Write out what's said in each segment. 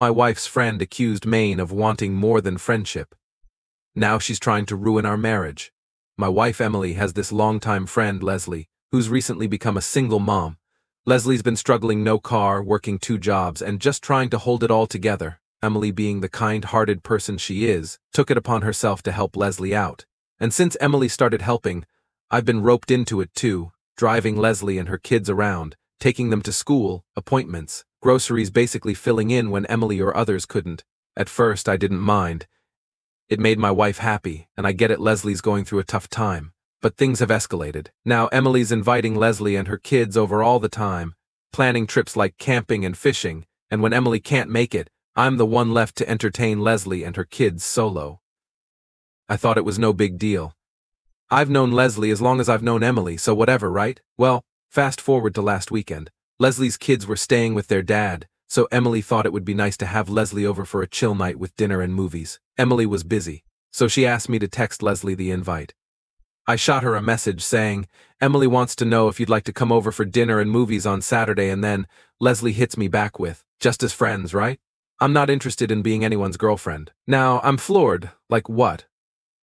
My wife's friend accused Maine of wanting more than friendship. Now she's trying to ruin our marriage. My wife Emily has this longtime friend, Leslie, who's recently become a single mom. Leslie's been struggling no car, working two jobs, and just trying to hold it all together. Emily, being the kind-hearted person she is, took it upon herself to help Leslie out. And since Emily started helping, I've been roped into it too, driving Leslie and her kids around, taking them to school, appointments, groceries basically filling in when Emily or others couldn't. At first, I didn't mind. It made my wife happy, and I get it Leslie's going through a tough time. But things have escalated. Now Emily's inviting Leslie and her kids over all the time, planning trips like camping and fishing, and when Emily can't make it, I'm the one left to entertain Leslie and her kids solo. I thought it was no big deal. I've known Leslie as long as I've known Emily, so whatever, right? Well, fast forward to last weekend. Leslie's kids were staying with their dad, so Emily thought it would be nice to have Leslie over for a chill night with dinner and movies. Emily was busy, so she asked me to text Leslie the invite. I shot her a message saying, Emily wants to know if you'd like to come over for dinner and movies on Saturday and then, Leslie hits me back with, just as friends, right? I'm not interested in being anyone's girlfriend. Now, I'm floored. Like what?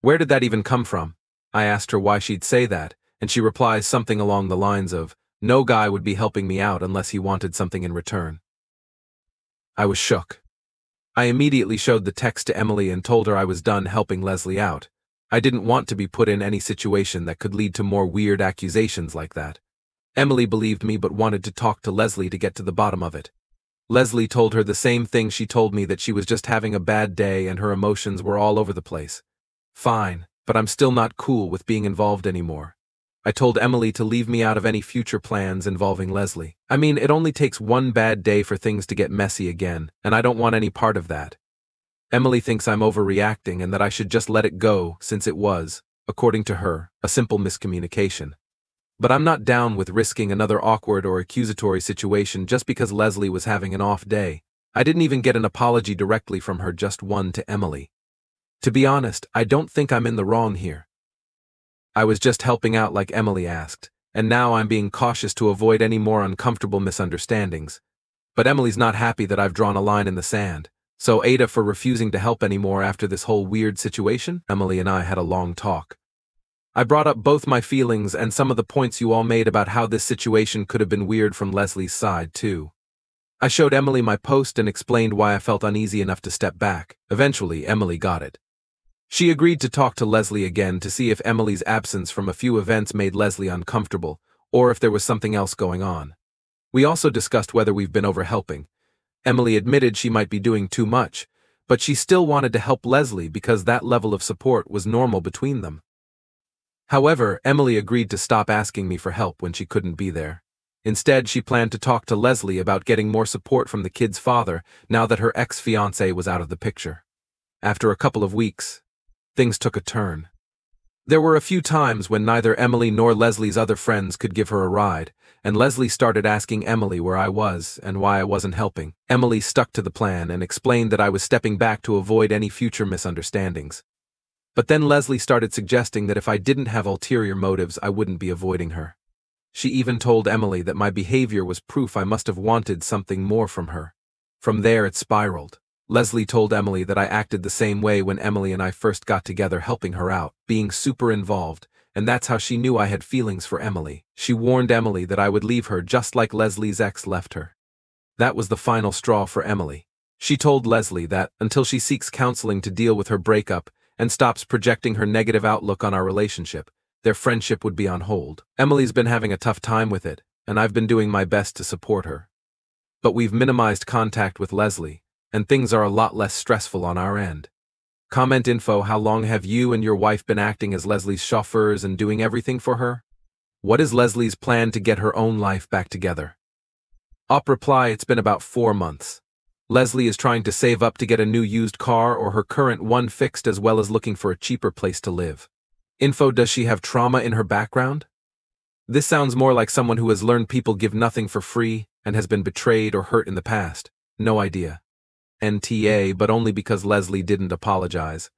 Where did that even come from? I asked her why she'd say that, and she replies something along the lines of, no guy would be helping me out unless he wanted something in return. I was shook. I immediately showed the text to Emily and told her I was done helping Leslie out. I didn't want to be put in any situation that could lead to more weird accusations like that. Emily believed me but wanted to talk to Leslie to get to the bottom of it. Leslie told her the same thing she told me that she was just having a bad day and her emotions were all over the place. Fine, but I'm still not cool with being involved anymore. I told Emily to leave me out of any future plans involving Leslie. I mean, it only takes one bad day for things to get messy again, and I don't want any part of that. Emily thinks I'm overreacting and that I should just let it go since it was, according to her, a simple miscommunication. But I'm not down with risking another awkward or accusatory situation just because Leslie was having an off day. I didn't even get an apology directly from her, just one to Emily. To be honest, I don't think I'm in the wrong here. I was just helping out like Emily asked, and now I'm being cautious to avoid any more uncomfortable misunderstandings. But Emily's not happy that I've drawn a line in the sand. So AITA for refusing to help anymore after this whole weird situation? Emily and I had a long talk. I brought up both my feelings and some of the points you all made about how this situation could have been weird from Leslie's side, too. I showed Emily my post and explained why I felt uneasy enough to step back. Eventually, Emily got it. She agreed to talk to Leslie again to see if Emily's absence from a few events made Leslie uncomfortable, or if there was something else going on. We also discussed whether we've been overhelping, Emily admitted she might be doing too much, but she still wanted to help Leslie because that level of support was normal between them. However, Emily agreed to stop asking me for help when she couldn't be there. Instead, she planned to talk to Leslie about getting more support from the kid's father now that her ex-fiancé was out of the picture. After a couple of weeks, things took a turn. There were a few times when neither Emily nor Leslie's other friends could give her a ride, and Leslie started asking Emily where I was and why I wasn't helping. Emily stuck to the plan and explained that I was stepping back to avoid any future misunderstandings. But then Leslie started suggesting that if I didn't have ulterior motives, I wouldn't be avoiding her. She even told Emily that my behavior was proof I must have wanted something more from her. From there it spiraled. Leslie told Emily that I acted the same way when Emily and I first got together helping her out, being super involved, and that's how she knew I had feelings for Emily. She warned Emily that I would leave her just like Leslie's ex left her. That was the final straw for Emily. She told Leslie that, until she seeks counseling to deal with her breakup and stops projecting her negative outlook on our relationship, their friendship would be on hold. Emily's been having a tough time with it, and I've been doing my best to support her. But we've minimized contact with Leslie, and things are a lot less stressful on our end. Comment info How long have you and your wife been acting as Leslie's chauffeurs and doing everything for her? What is Leslie's plan to get her own life back together? Op reply It's been about four months. Leslie is trying to save up to get a new used car or her current one fixed as well as looking for a cheaper place to live. Info Does she have trauma in her background? This sounds more like someone who has learned people give nothing for free and has been betrayed or hurt in the past. No idea. NTA, but only because Leslie didn't apologize.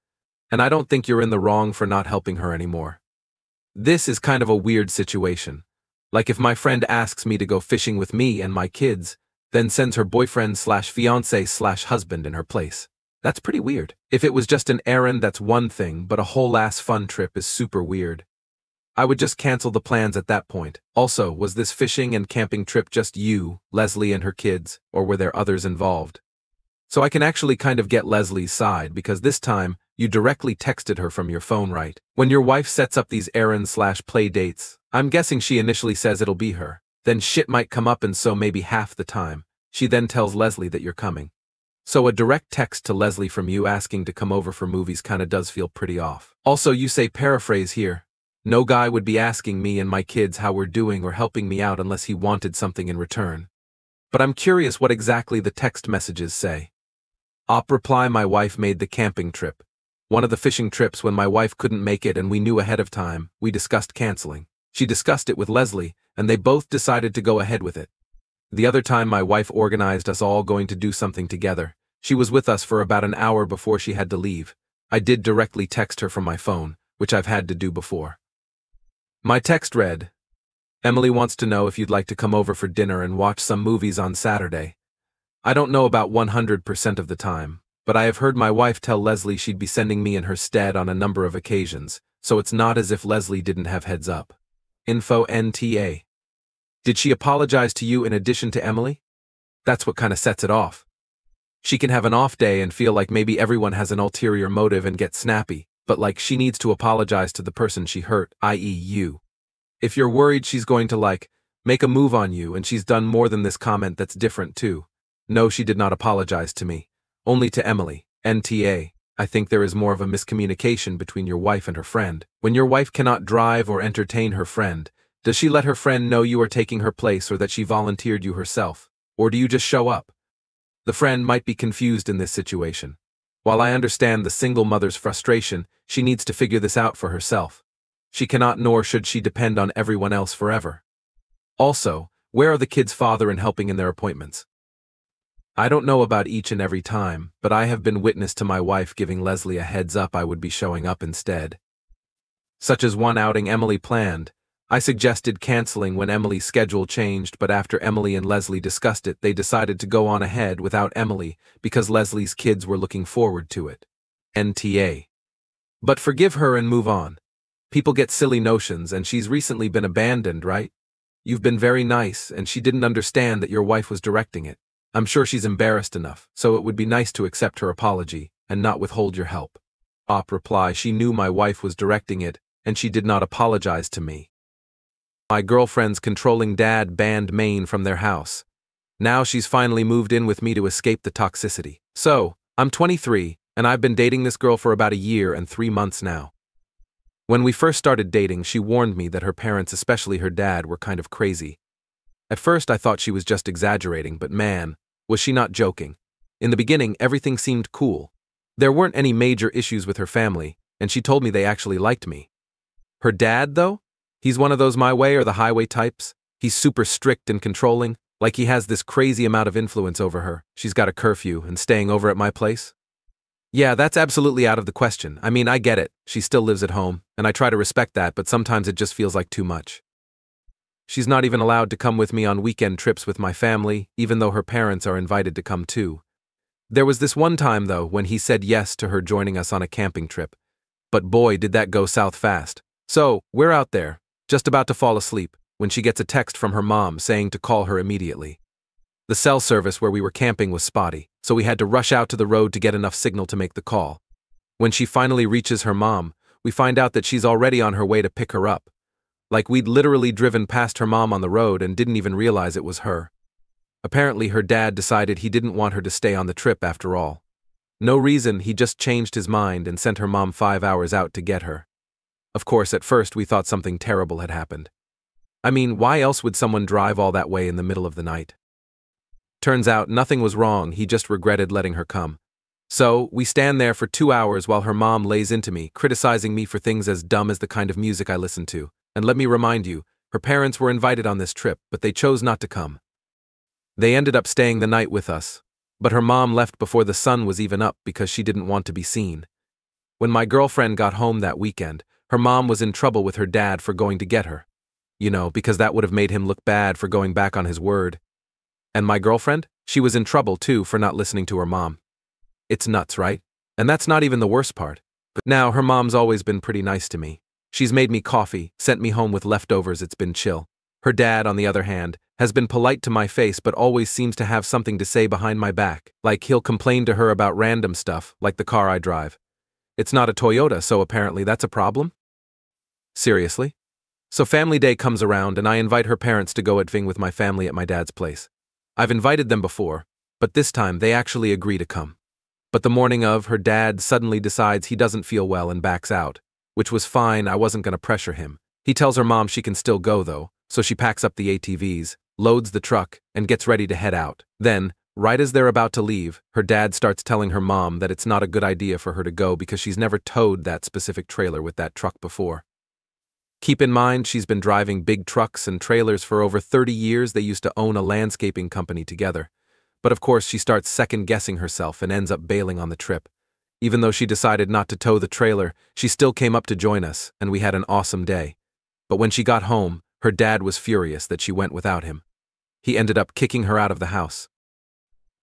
And I don't think you're in the wrong for not helping her anymore. This is kind of a weird situation. Like if my friend asks me to go fishing with me and my kids, then sends her boyfriend slash fiance slash husband in her place. That's pretty weird. If it was just an errand, that's one thing, but a whole ass fun trip is super weird. I would just cancel the plans at that point. Also, was this fishing and camping trip just you, Leslie and her kids, or were there others involved? So I can actually kind of get Leslie's side because this time, you directly texted her from your phone right. When your wife sets up these errand slash play dates, I'm guessing she initially says it'll be her. Then shit might come up and so maybe half the time. She then tells Leslie that you're coming. So a direct text to Leslie from you asking to come over for movies kinda does feel pretty off. Also, you say paraphrase here. No guy would be asking me and my kids how we're doing or helping me out unless he wanted something in return. But I'm curious what exactly the text messages say. Op reply my wife made the camping trip. One of the fishing trips when my wife couldn't make it and we knew ahead of time, we discussed canceling. She discussed it with Leslie, and they both decided to go ahead with it. The other time my wife organized us all going to do something together. She was with us for about an hour before she had to leave. I did directly text her from my phone, which I've had to do before. My text read, Emily wants to know if you'd like to come over for dinner and watch some movies on Saturday. I don't know about 100% of the time, but I have heard my wife tell Leslie she'd be sending me in her stead on a number of occasions, so it's not as if Leslie didn't have heads up. Info NTA. Did she apologize to you in addition to Emily? That's what kind of sets it off. She can have an off day and feel like maybe everyone has an ulterior motive and get snappy, but like she needs to apologize to the person she hurt, i.e. you. If you're worried she's going to like, make a move on you and she's done more than this comment that's different too. No, she did not apologize to me. Only to Emily. NTA. I think there is more of a miscommunication between your wife and her friend. When your wife cannot drive or entertain her friend, does she let her friend know you are taking her place or that she volunteered you herself? Or do you just show up? The friend might be confused in this situation. While I understand the single mother's frustration, she needs to figure this out for herself. She cannot nor should she depend on everyone else forever. Also, where are the kids' father in helping in their appointments? I don't know about each and every time, but I have been witness to my wife giving Leslie a heads up I would be showing up instead. Such as one outing Emily planned. I suggested canceling when Emily's schedule changed, but after Emily and Leslie discussed it, they decided to go on ahead without Emily because Leslie's kids were looking forward to it. NTA. But forgive her and move on. People get silly notions, and she's recently been abandoned, right? You've been very nice, and she didn't understand that your wife was directing it. I'm sure she's embarrassed enough, so it would be nice to accept her apology and not withhold your help. Op reply, she knew my wife was directing it, and she did not apologize to me. My girlfriend's controlling dad banned Maine from their house. Now she's finally moved in with me to escape the toxicity. So, I'm 23, and I've been dating this girl for about a year and three months now. When we first started dating, she warned me that her parents, especially her dad, were kind of crazy. At first, I thought she was just exaggerating, but man, was she not joking? In the beginning, everything seemed cool. There weren't any major issues with her family, and she told me they actually liked me. Her dad, though? He's one of those my way or the highway types. He's super strict and controlling, like he has this crazy amount of influence over her. She's got a curfew and staying over at my place. Yeah, that's absolutely out of the question. I mean, I get it. She still lives at home, and I try to respect that, but sometimes it just feels like too much. She's not even allowed to come with me on weekend trips with my family, even though her parents are invited to come too. There was this one time, though, when he said yes to her joining us on a camping trip. But boy, did that go south fast. So, we're out there, just about to fall asleep, when she gets a text from her mom saying to call her immediately. The cell service where we were camping was spotty, so we had to rush out to the road to get enough signal to make the call. When she finally reaches her mom, we find out that she's already on her way to pick her up, like we'd literally driven past her mom on the road and didn't even realize it was her. Apparently, her dad decided he didn't want her to stay on the trip after all. No reason, he just changed his mind and sent her mom five hours out to get her. Of course, at first we thought something terrible had happened. I mean, why else would someone drive all that way in the middle of the night? Turns out nothing was wrong, he just regretted letting her come. So, we stand there for two hours while her mom lays into me, criticizing me for things as dumb as the kind of music I listen to. And let me remind you, her parents were invited on this trip, but they chose not to come. They ended up staying the night with us, but her mom left before the sun was even up because she didn't want to be seen. When my girlfriend got home that weekend, her mom was in trouble with her dad for going to get her. You know, because that would have made him look bad for going back on his word. And my girlfriend? She was in trouble too for not listening to her mom. It's nuts, right? And that's not even the worst part. But now her mom's always been pretty nice to me. She's made me coffee, sent me home with leftovers, it's been chill. Her dad, on the other hand, has been polite to my face but always seems to have something to say behind my back, like he'll complain to her about random stuff, like the car I drive. It's not a Toyota, so apparently that's a problem? Seriously? So family day comes around and I invite her parents to go ATVing with my family at my dad's place. I've invited them before, but this time they actually agree to come. But the morning of, her dad suddenly decides he doesn't feel well and backs out, which was fine, I wasn't going to pressure him. He tells her mom she can still go though, so she packs up the ATVs, loads the truck, and gets ready to head out. Then, right as they're about to leave, her dad starts telling her mom that it's not a good idea for her to go because she's never towed that specific trailer with that truck before. Keep in mind, she's been driving big trucks and trailers for over 30 years. They used to own a landscaping company together. But of course, she starts second guessing herself and ends up bailing on the trip. Even though she decided not to tow the trailer, she still came up to join us, and we had an awesome day. But when she got home, her dad was furious that she went without him. He ended up kicking her out of the house.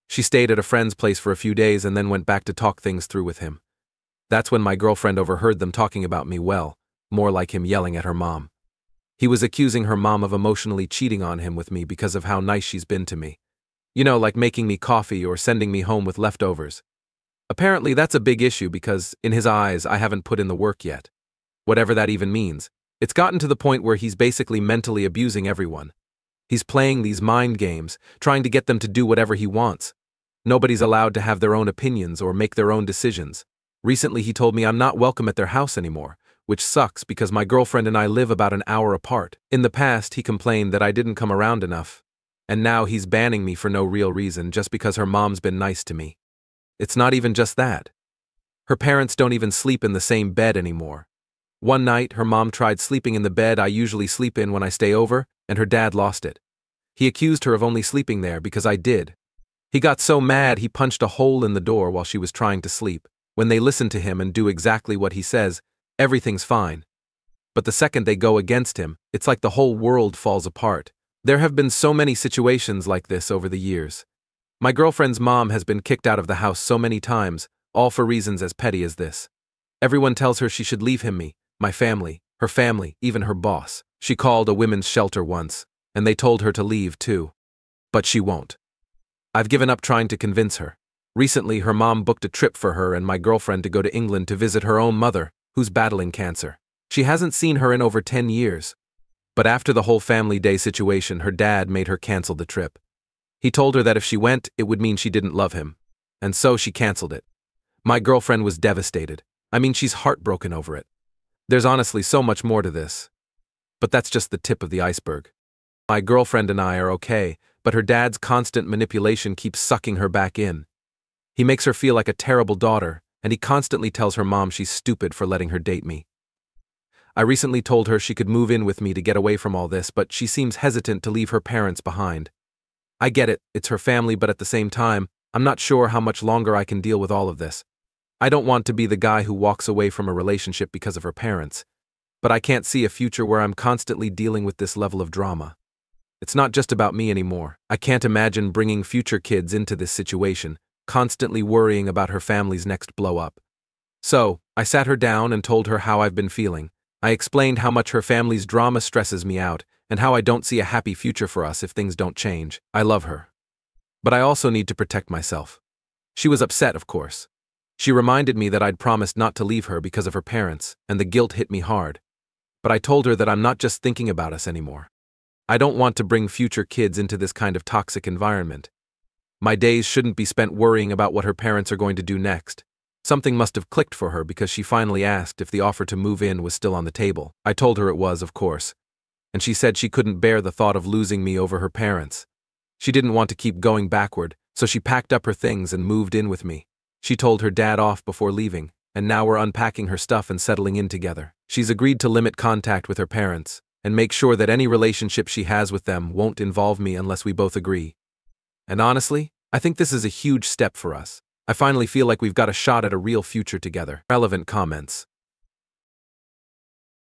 She stayed at a friend's place for a few days and then went back to talk things through with him. That's when my girlfriend overheard them talking about me well, more like him yelling at her mom. He was accusing her mom of emotionally cheating on him with me because of how nice she's been to me. You know, like making me coffee or sending me home with leftovers. Apparently, that's a big issue because, in his eyes, I haven't put in the work yet. Whatever that even means. It's gotten to the point where he's basically mentally abusing everyone. He's playing these mind games, trying to get them to do whatever he wants. Nobody's allowed to have their own opinions or make their own decisions. Recently, he told me I'm not welcome at their house anymore, which sucks because my girlfriend and I live about an hour apart. In the past, he complained that I didn't come around enough. And now he's banning me for no real reason just because her mom's been nice to me. It's not even just that. Her parents don't even sleep in the same bed anymore. One night, her mom tried sleeping in the bed I usually sleep in when I stay over, and her dad lost it. He accused her of only sleeping there because I did. He got so mad he punched a hole in the door while she was trying to sleep. When they listen to him and do exactly what he says, everything's fine. But the second they go against him, it's like the whole world falls apart. There have been so many situations like this over the years. My girlfriend's mom has been kicked out of the house so many times, all for reasons as petty as this. Everyone tells her she should leave him me, my family, her family, even her boss. She called a women's shelter once, and they told her to leave too. But she won't. I've given up trying to convince her. Recently, her mom booked a trip for her and my girlfriend to go to England to visit her own mother, who's battling cancer. She hasn't seen her in over 10 years. But after the whole family day situation, her dad made her cancel the trip. He told her that if she went, it would mean she didn't love him. And so she canceled it. My girlfriend was devastated. I mean, she's heartbroken over it. There's honestly so much more to this. But that's just the tip of the iceberg. My girlfriend and I are okay, but her dad's constant manipulation keeps sucking her back in. He makes her feel like a terrible daughter, and he constantly tells her mom she's stupid for letting her date me. I recently told her she could move in with me to get away from all this, but she seems hesitant to leave her parents behind. I get it, it's her family, but at the same time, I'm not sure how much longer I can deal with all of this. I don't want to be the guy who walks away from a relationship because of her parents, but I can't see a future where I'm constantly dealing with this level of drama. It's not just about me anymore. I can't imagine bringing future kids into this situation, constantly worrying about her family's next blow up. So, I sat her down and told her how I've been feeling. I explained how much her family's drama stresses me out, and how I don't see a happy future for us if things don't change. I love her. But I also need to protect myself. She was upset, of course. She reminded me that I'd promised not to leave her because of her parents, and the guilt hit me hard. But I told her that I'm not just thinking about us anymore. I don't want to bring future kids into this kind of toxic environment. My days shouldn't be spent worrying about what her parents are going to do next. Something must have clicked for her because she finally asked if the offer to move in was still on the table. I told her it was, of course. And she said she couldn't bear the thought of losing me over her parents. She didn't want to keep going backward, so she packed up her things and moved in with me. She told her dad off before leaving, and now we're unpacking her stuff and settling in together. She's agreed to limit contact with her parents, and make sure that any relationship she has with them won't involve me unless we both agree. And honestly, I think this is a huge step for us. I finally feel like we've got a shot at a real future together. Relevant comments.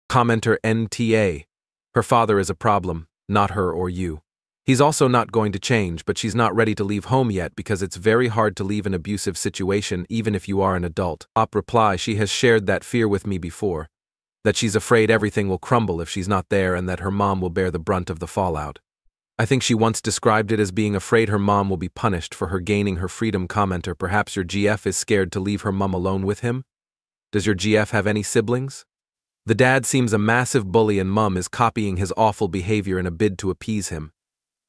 Commenter NTA. Her father is a problem, not her or you. He's also not going to change, but she's not ready to leave home yet because it's very hard to leave an abusive situation even if you are an adult. Op reply she has shared that fear with me before. That she's afraid everything will crumble if she's not there and that her mom will bear the brunt of the fallout. I think she once described it as being afraid her mom will be punished for her gaining her freedom commenter perhaps your GF is scared to leave her mom alone with him? Does your GF have any siblings? The dad seems a massive bully and mum is copying his awful behavior in a bid to appease him.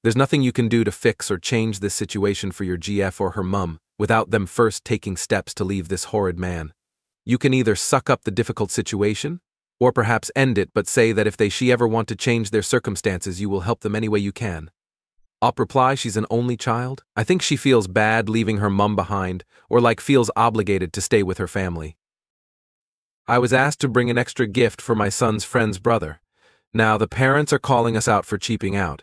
There's nothing you can do to fix or change this situation for your GF or her mum without them first taking steps to leave this horrid man. You can either suck up the difficult situation, or perhaps end it but say that if they she ever want to change their circumstances you will help them any way you can. Op reply she's an only child. I think she feels bad leaving her mum behind, or like feels obligated to stay with her family. I was asked to bring an extra gift for my son's friend's brother. Now the parents are calling us out for cheaping out.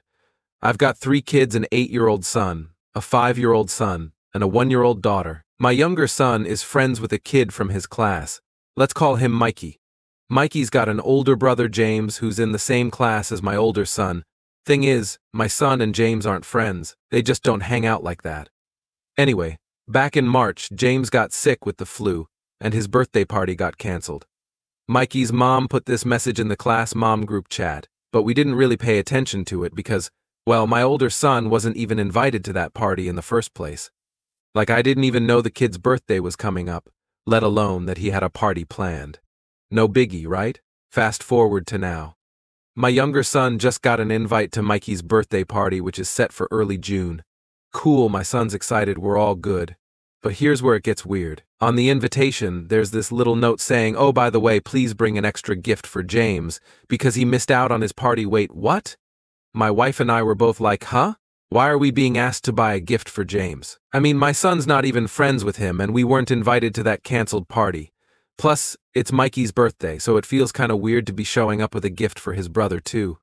I've got three kids an eight year old son, a five year old son, and a one year old daughter. My younger son is friends with a kid from his class. Let's call him Mikey. Mikey's got an older brother, James, who's in the same class as my older son. Thing is, my son and James aren't friends, they just don't hang out like that. Anyway, back in March, James got sick with the flu, and his birthday party got cancelled. Mikey's mom put this message in the class mom group chat, but we didn't really pay attention to it because well, my older son wasn't even invited to that party in the first place. Like I didn't even know the kid's birthday was coming up, let alone that he had a party planned. No biggie, right? Fast forward to now. My younger son just got an invite to Mikey's birthday party, which is set for early June. Cool, my son's excited, we're all good. But here's where it gets weird. On the invitation, there's this little note saying, oh, by the way, please bring an extra gift for James, because he missed out on his party. Wait, what? My wife and I were both like, huh? Why are we being asked to buy a gift for James? I mean, my son's not even friends with him, and we weren't invited to that cancelled party. Plus, it's Mikey's birthday, so it feels kinda weird to be showing up with a gift for his brother, too.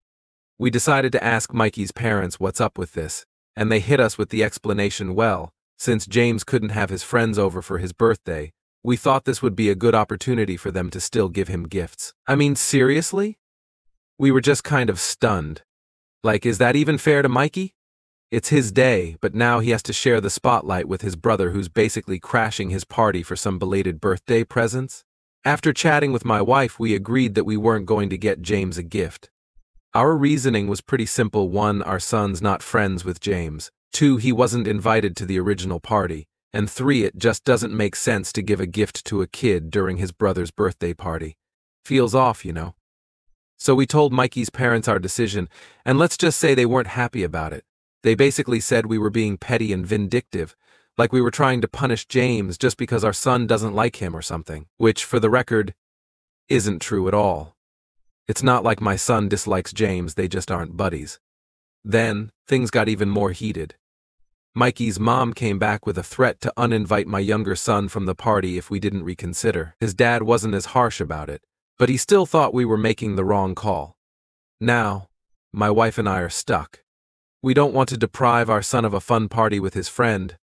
We decided to ask Mikey's parents what's up with this, and they hit us with the explanation well, since James couldn't have his friends over for his birthday, we thought this would be a good opportunity for them to still give him gifts. I mean, seriously? We were just kind of stunned. Like, is that even fair to Mikey? It's his day, but now he has to share the spotlight with his brother who's basically crashing his party for some belated birthday presents. After chatting with my wife, we agreed that we weren't going to get James a gift. Our reasoning was pretty simple. One, our son's not friends with James. Two, he wasn't invited to the original party. And three, it just doesn't make sense to give a gift to a kid during his brother's birthday party. Feels off, you know. So we told Mikey's parents our decision, and let's just say they weren't happy about it. They basically said we were being petty and vindictive, like we were trying to punish James just because our son doesn't like him or something, which, for the record, isn't true at all. It's not like my son dislikes James, they just aren't buddies. Then, things got even more heated. Mikey's mom came back with a threat to uninvite my younger son from the party if we didn't reconsider. His dad wasn't as harsh about it, but he still thought we were making the wrong call. Now, my wife and I are stuck. We don't want to deprive our son of a fun party with his friend,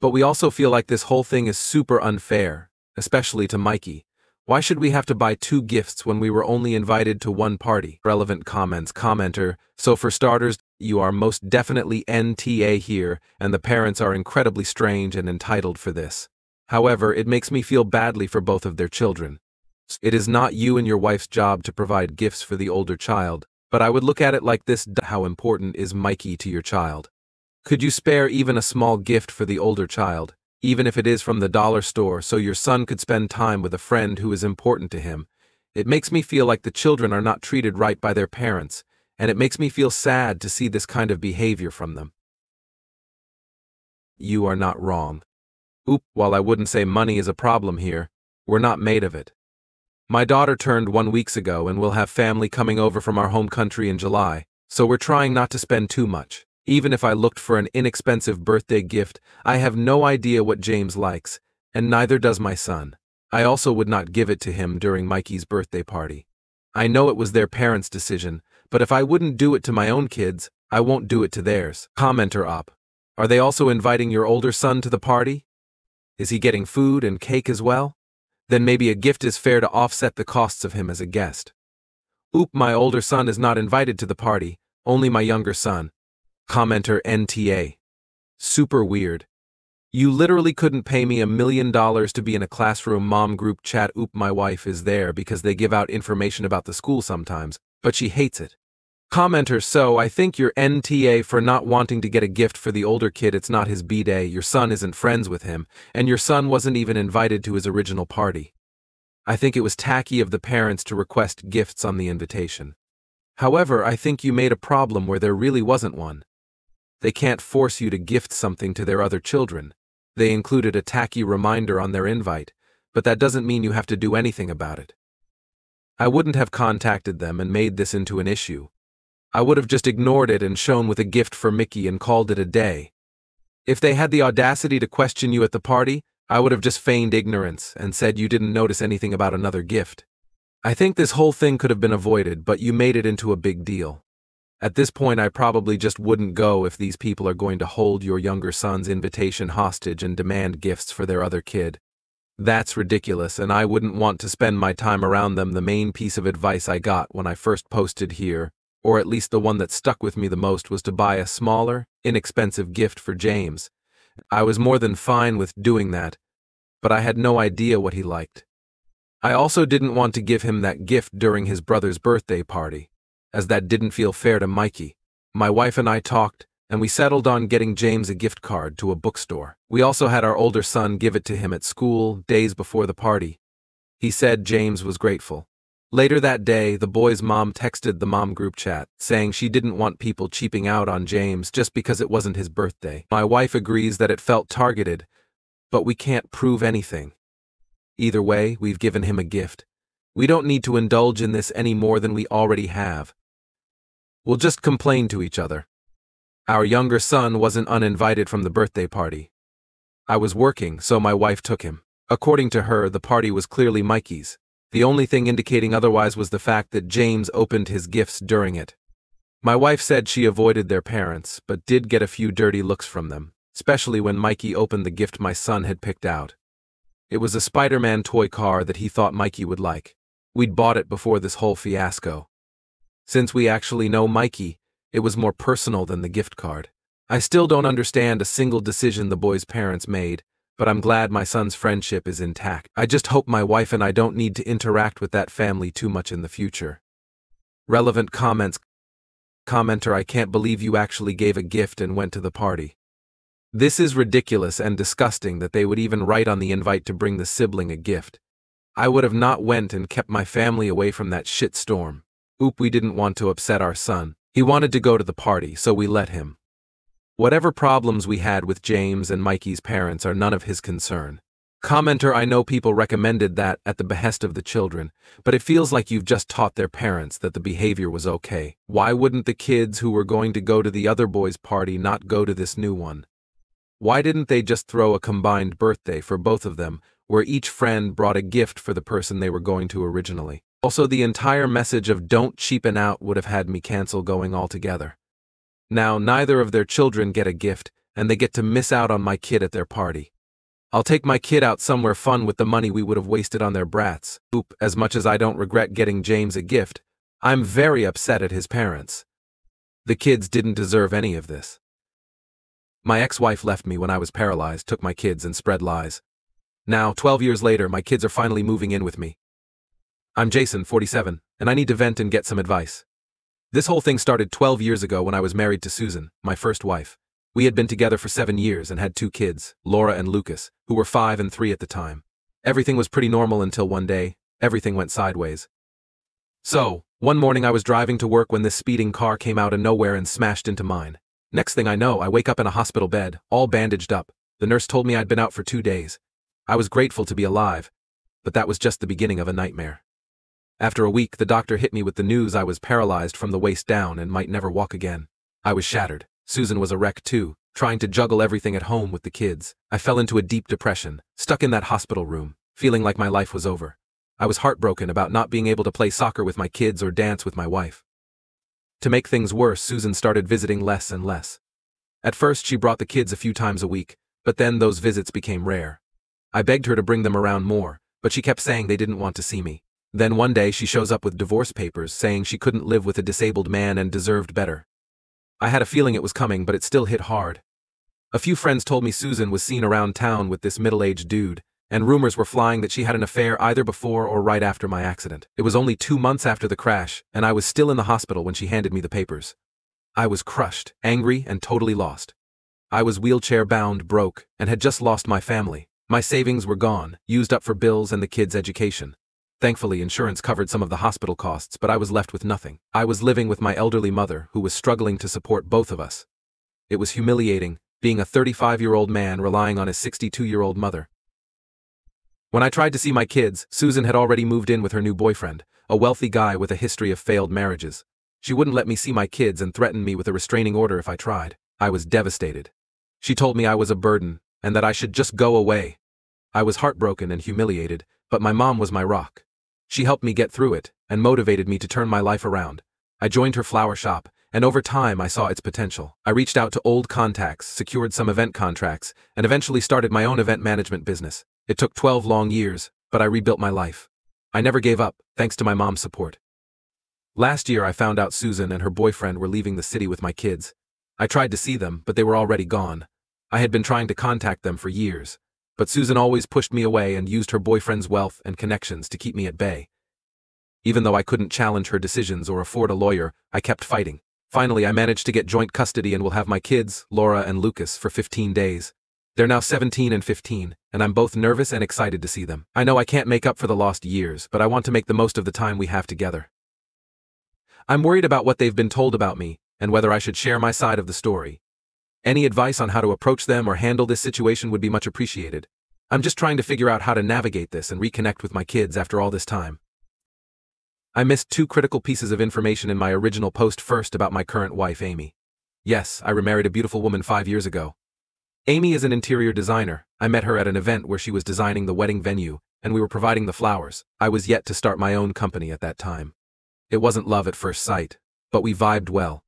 but we also feel like this whole thing is super unfair, especially to Mikey. Why should we have to buy two gifts when we were only invited to one party? Relevant comments. Commenter, so for starters, you are most definitely NTA here, and the parents are incredibly strange and entitled for this. However, it makes me feel badly for both of their children. It is not you and your wife's job to provide gifts for the older child, but I would look at it like this how important is Mikey to your child? Could you spare even a small gift for the older child, even if it is from the dollar store, so your son could spend time with a friend who is important to him? It makes me feel like the children are not treated right by their parents, and it makes me feel sad to see this kind of behavior from them. You are not wrong. Oop, while I wouldn't say money is a problem here, we're not made of it. My daughter turned one weeks ago and we'll have family coming over from our home country in July, so we're trying not to spend too much. Even if I looked for an inexpensive birthday gift, I have no idea what James likes, and neither does my son. I also would not give it to him during Mikey's birthday party. I know it was their parents' decision, but if I wouldn't do it to my own kids, I won't do it to theirs. Commenter up. Are they also inviting your older son to the party? Is he getting food and cake as well? then maybe a gift is fair to offset the costs of him as a guest. Oop, my older son is not invited to the party, only my younger son. Commenter NTA. Super weird. You literally couldn't pay me a million dollars to be in a classroom mom group chat. Oop, my wife is there because they give out information about the school sometimes, but she hates it. Commenter, so I think you're NTA for not wanting to get a gift for the older kid. It's not his B-day, your son isn't friends with him, and your son wasn't even invited to his original party. I think it was tacky of the parents to request gifts on the invitation. However, I think you made a problem where there really wasn't one. They can't force you to gift something to their other children. They included a tacky reminder on their invite, but that doesn't mean you have to do anything about it. I wouldn't have contacted them and made this into an issue. I would have just ignored it and shown with a gift for Mickey and called it a day. If they had the audacity to question you at the party, I would have just feigned ignorance and said you didn't notice anything about another gift. I think this whole thing could have been avoided, but you made it into a big deal. At this point, I probably just wouldn't go if these people are going to hold your younger son's invitation hostage and demand gifts for their other kid. That's ridiculous, and I wouldn't want to spend my time around them. The main piece of advice I got when I first posted here, or at least the one that stuck with me the most, was to buy a smaller, inexpensive gift for James. I was more than fine with doing that, but I had no idea what he liked. I also didn't want to give him that gift during his brother's birthday party as that didn't feel fair to Mikey. My wife and I talked, and we settled on getting James a gift card to a bookstore. We also had our older son give it to him at school days before the party. He said James was grateful. Later that day, the boy's mom texted the mom group chat, saying she didn't want people cheaping out on James just because it wasn't his birthday. My wife agrees that it felt targeted, but we can't prove anything. Either way, we've given him a gift. We don't need to indulge in this any more than we already have. We'll just complain to each other. Our younger son wasn't uninvited from the birthday party. I was working, so my wife took him. According to her, the party was clearly Mikey's. The only thing indicating otherwise was the fact that James opened his gifts during it. My wife said she avoided their parents, but did get a few dirty looks from them, especially when Mikey opened the gift my son had picked out. It was a Spider-Man toy car that he thought Mikey would like. We'd bought it before this whole fiasco. Since we actually know Mikey, it was more personal than the gift card. I still don't understand a single decision the boy's parents made, but I'm glad my son's friendship is intact. I just hope my wife and I don't need to interact with that family too much in the future. Relevant comments. Commenter I can't believe you actually gave a gift and went to the party. This is ridiculous and disgusting that they would even write on the invite to bring the sibling a gift. I would have not went and kept my family away from that shit storm. Oop, we didn't want to upset our son. He wanted to go to the party, so we let him. Whatever problems we had with James and Mikey's parents are none of his concern. Commenter I know people recommended that at the behest of the children, but it feels like you've just taught their parents that the behavior was okay. Why wouldn't the kids who were going to go to the other boy's party not go to this new one? Why didn't they just throw a combined birthday for both of them, where each friend brought a gift for the person they were going to originally? Also, the entire message of don't cheapen out would have had me cancel going altogether. Now, neither of their children get a gift, and they get to miss out on my kid at their party. I'll take my kid out somewhere fun with the money we would have wasted on their brats. Oop, as much as I don't regret getting James a gift, I'm very upset at his parents. The kids didn't deserve any of this. My ex-wife left me when I was paralyzed, took my kids, and spread lies. Now, 12 years later, my kids are finally moving in with me. I'm Jason, 47, and I need to vent and get some advice. This whole thing started 12 years ago when I was married to Susan, my first wife. We had been together for seven years and had two kids, Laura and Lucas, who were five and three at the time. Everything was pretty normal until one day, everything went sideways. So, one morning I was driving to work when this speeding car came out of nowhere and smashed into mine. Next thing I know, I wake up in a hospital bed, all bandaged up. The nurse told me I'd been out for two days. I was grateful to be alive, but that was just the beginning of a nightmare. After a week, the doctor hit me with the news I was paralyzed from the waist down and might never walk again. I was shattered. Susan was a wreck too, trying to juggle everything at home with the kids. I fell into a deep depression, stuck in that hospital room, feeling like my life was over. I was heartbroken about not being able to play soccer with my kids or dance with my wife. To make things worse, Susan started visiting less and less. At first, she brought the kids a few times a week, but then those visits became rare. I begged her to bring them around more, but she kept saying they didn't want to see me. Then one day she shows up with divorce papers saying she couldn't live with a disabled man and deserved better. I had a feeling it was coming, but it still hit hard. A few friends told me Susan was seen around town with this middle-aged dude, and rumors were flying that she had an affair either before or right after my accident. It was only two months after the crash, and I was still in the hospital when she handed me the papers. I was crushed, angry, and totally lost. I was wheelchair-bound, broke, and had just lost my family. My savings were gone, used up for bills and the kids' education. Thankfully, insurance covered some of the hospital costs, but I was left with nothing. I was living with my elderly mother, who was struggling to support both of us. It was humiliating, being a 35-year-old man relying on his 62-year-old mother. When I tried to see my kids, Susan had already moved in with her new boyfriend, a wealthy guy with a history of failed marriages. She wouldn't let me see my kids and threatened me with a restraining order if I tried. I was devastated. She told me I was a burden, and that I should just go away. I was heartbroken and humiliated, but my mom was my rock. She helped me get through it, and motivated me to turn my life around. I joined her flower shop, and over time I saw its potential. I reached out to old contacts, secured some event contracts, and eventually started my own event management business. It took 12 long years, but I rebuilt my life. I never gave up, thanks to my mom's support. Last year I found out Susan and her boyfriend were leaving the city with my kids. I tried to see them, but they were already gone. I had been trying to contact them for years, but Susan always pushed me away and used her boyfriend's wealth and connections to keep me at bay. Even though I couldn't challenge her decisions or afford a lawyer, I kept fighting. Finally, I managed to get joint custody and will have my kids, Laura and Lucas, for 15 days. They're now 17 and 15, and I'm both nervous and excited to see them. I know I can't make up for the lost years, but I want to make the most of the time we have together. I'm worried about what they've been told about me, and whether I should share my side of the story. Any advice on how to approach them or handle this situation would be much appreciated. I'm just trying to figure out how to navigate this and reconnect with my kids after all this time. I missed two critical pieces of information in my original post first about my current wife, Amy. Yes, I remarried a beautiful woman five years ago. Amy is an interior designer. I met her at an event where she was designing the wedding venue, and we were providing the flowers. I was yet to start my own company at that time. It wasn't love at first sight, but we vibed well.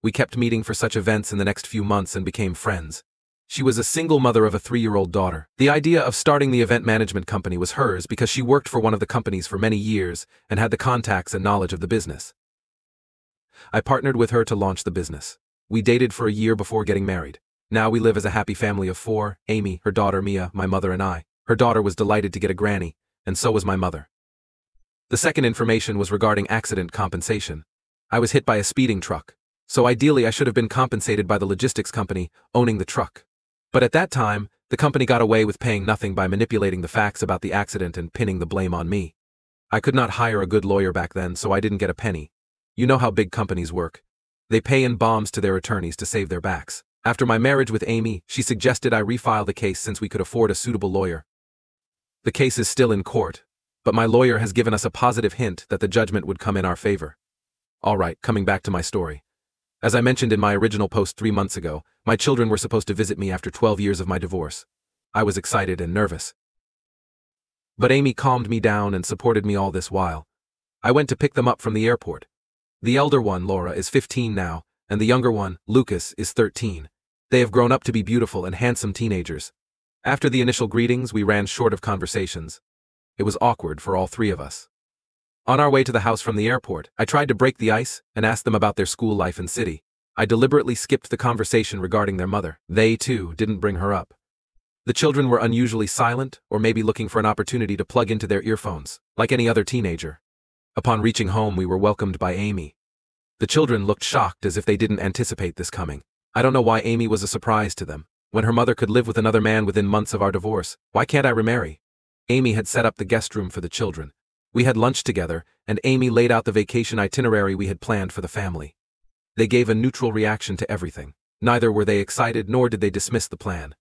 We kept meeting for such events in the next few months and became friends. She was a single mother of a three-year-old daughter. The idea of starting the event management company was hers because she worked for one of the companies for many years and had the contacts and knowledge of the business. I partnered with her to launch the business. We dated for a year before getting married. Now we live as a happy family of four, Amy, her daughter Mia, my mother and I. Her daughter was delighted to get a granny, and so was my mother. The second information was regarding accident compensation. I was hit by a speeding truck, so ideally I should have been compensated by the logistics company owning the truck. But at that time, the company got away with paying nothing by manipulating the facts about the accident and pinning the blame on me. I could not hire a good lawyer back then, so I didn't get a penny. You know how big companies work. They pay in bombs to their attorneys to save their backs. After my marriage with Amy, she suggested I refile the case since we could afford a suitable lawyer. The case is still in court, but my lawyer has given us a positive hint that the judgment would come in our favor. Alright, coming back to my story. As I mentioned in my original post three months ago, my children were supposed to visit me after 12 years of my divorce. I was excited and nervous. But Amy calmed me down and supported me all this while. I went to pick them up from the airport. The elder one, Laura, is 15 now, and the younger one, Lucas, is 13. They have grown up to be beautiful and handsome teenagers. After the initial greetings, we ran short of conversations. It was awkward for all three of us. On our way to the house from the airport, I tried to break the ice and ask them about their school life and city. I deliberately skipped the conversation regarding their mother. They, too, didn't bring her up. The children were unusually silent, or maybe looking for an opportunity to plug into their earphones, like any other teenager. Upon reaching home, we were welcomed by Amy. The children looked shocked as if they didn't anticipate this coming. I don't know why Amy was a surprise to them. When her mother could live with another man within months of our divorce, why can't I remarry? Amy had set up the guest room for the children. We had lunch together, and Amy laid out the vacation itinerary we had planned for the family. They gave a neutral reaction to everything. Neither were they excited nor did they dismiss the plan.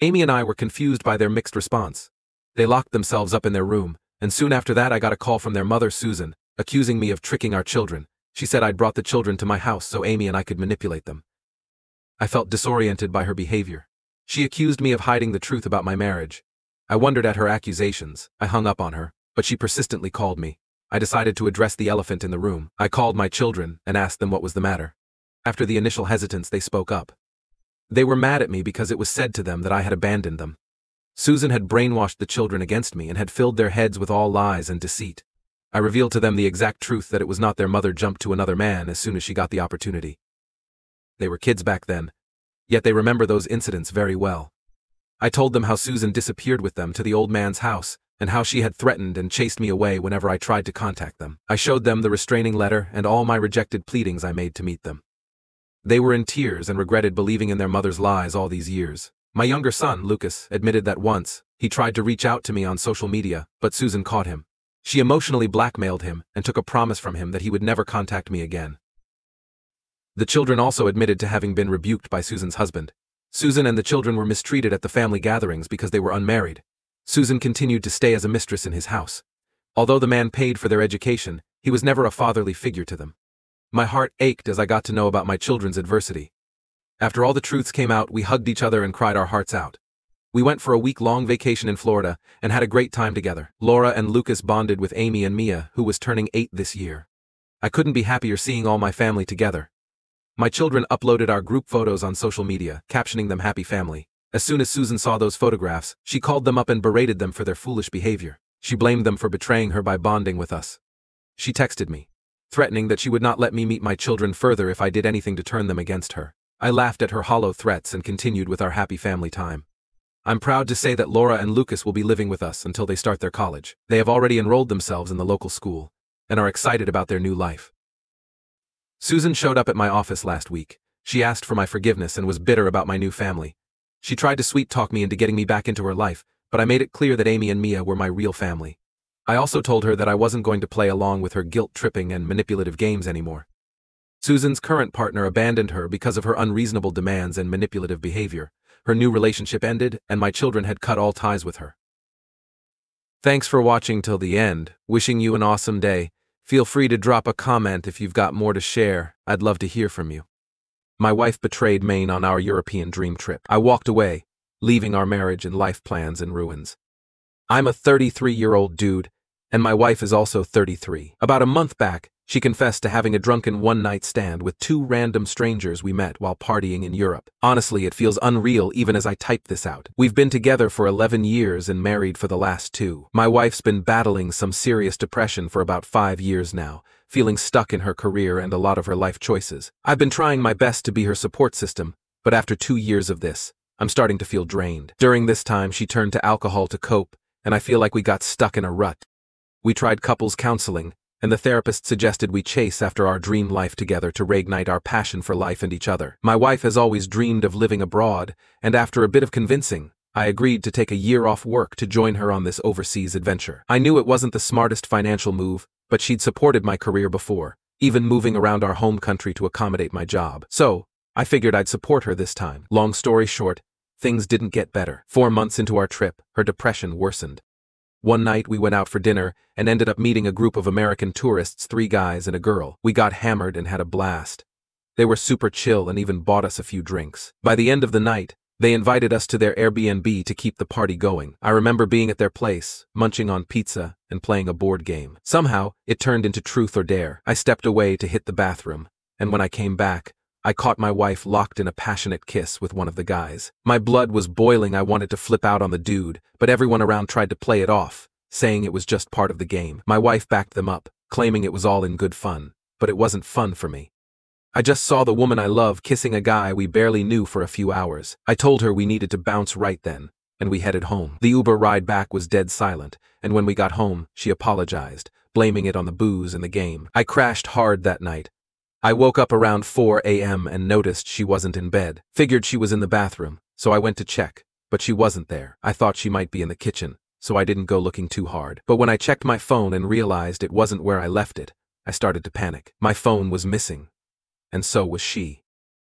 Amy and I were confused by their mixed response. They locked themselves up in their room, and soon after that I got a call from their mother, Susan, accusing me of tricking our children. She said I'd brought the children to my house so Amy and I could manipulate them. I felt disoriented by her behavior. She accused me of hiding the truth about my marriage, I wondered at her accusations. I hung up on her, but she persistently called me. I decided to address the elephant in the room. I called my children and asked them what was the matter. After the initial hesitance, they spoke up. They were mad at me because it was said to them that I had abandoned them. Susan had brainwashed the children against me and had filled their heads with all lies and deceit. I revealed to them the exact truth that it was not their mother jumped to another man as soon as she got the opportunity. They were kids back then. Yet they remember those incidents very well. I told them how Susan disappeared with them to the old man's house, and how she had threatened and chased me away whenever I tried to contact them. I showed them the restraining letter and all my rejected pleadings I made to meet them. They were in tears and regretted believing in their mother's lies all these years. My younger son, Lucas, admitted that once, he tried to reach out to me on social media, but Susan caught him. She emotionally blackmailed him and took a promise from him that he would never contact me again. The children also admitted to having been rebuked by Susan's husband. Susan and the children were mistreated at the family gatherings because they were unmarried. Susan continued to stay as a mistress in his house. Although the man paid for their education, he was never a fatherly figure to them. My heart ached as I got to know about my children's adversity. After all the truths came out, we hugged each other and cried our hearts out. We went for a week-long vacation in Florida and had a great time together. Laura and Lucas bonded with Amy and Mia, who was turning eight this year. I couldn't be happier seeing all my family together. My children uploaded our group photos on social media, captioning them Happy Family. As soon as Susan saw those photographs, she called them up and berated them for their foolish behavior. She blamed them for betraying her by bonding with us. She texted me, threatening that she would not let me meet my children further if I did anything to turn them against her. I laughed at her hollow threats and continued with our happy family time. I'm proud to say that Laura and Lucas will be living with us until they start their college. They have already enrolled themselves in the local school and are excited about their new life. Susan showed up at my office last week. She asked for my forgiveness and was bitter about my new family. She tried to sweet-talk me into getting me back into her life, but I made it clear that Amy and Mia were my real family. I also told her that I wasn't going to play along with her guilt-tripping and manipulative games anymore. Susan's current partner abandoned her because of her unreasonable demands and manipulative behavior. Her new relationship ended, and my children had cut all ties with her. Thanks for watching till the end. Wishing you an awesome day. Feel free to drop a comment if you've got more to share. I'd love to hear from you. My wife betrayed Maine on our European dream trip. I walked away, leaving our marriage and life plans in ruins. I'm a 33 year old dude, and my wife is also 33. About a month back, she confessed to having a drunken one night stand with two random strangers we met while partying in Europe. Honestly, it feels unreal even as I type this out. We've been together for 11 years and married for the last two. My wife's been battling some serious depression for about five years now, feeling stuck in her career and a lot of her life choices. I've been trying my best to be her support system, but after two years of this, I'm starting to feel drained. During this time, she turned to alcohol to cope, and I feel like we got stuck in a rut. We tried couples counseling, and the therapist suggested we chase after our dream life together to reignite our passion for life and each other. My wife has always dreamed of living abroad, and after a bit of convincing, I agreed to take a year off work to join her on this overseas adventure. I knew it wasn't the smartest financial move, but she'd supported my career before, even moving around our home country to accommodate my job. So, I figured I'd support her this time. Long story short, things didn't get better. Four months into our trip, her depression worsened. One night we went out for dinner and ended up meeting a group of American tourists, three guys and a girl. We got hammered and had a blast. They were super chill and even bought us a few drinks. By the end of the night, they invited us to their Airbnb to keep the party going. I remember being at their place, munching on pizza and playing a board game. Somehow, it turned into truth or dare. I stepped away to hit the bathroom, and when I came back, I caught my wife locked in a passionate kiss with one of the guys. My blood was boiling. I wanted to flip out on the dude, but everyone around tried to play it off, saying it was just part of the game. My wife backed them up, claiming it was all in good fun, but it wasn't fun for me. I just saw the woman I love kissing a guy we barely knew for a few hours. I told her we needed to bounce right then, and we headed home. The Uber ride back was dead silent, and when we got home, she apologized, blaming it on the booze and the game. I crashed hard that night. I woke up around 4 a.m. and noticed she wasn't in bed. Figured she was in the bathroom, so I went to check, but she wasn't there. I thought she might be in the kitchen, so I didn't go looking too hard. But when I checked my phone and realized it wasn't where I left it, I started to panic. My phone was missing, and so was she.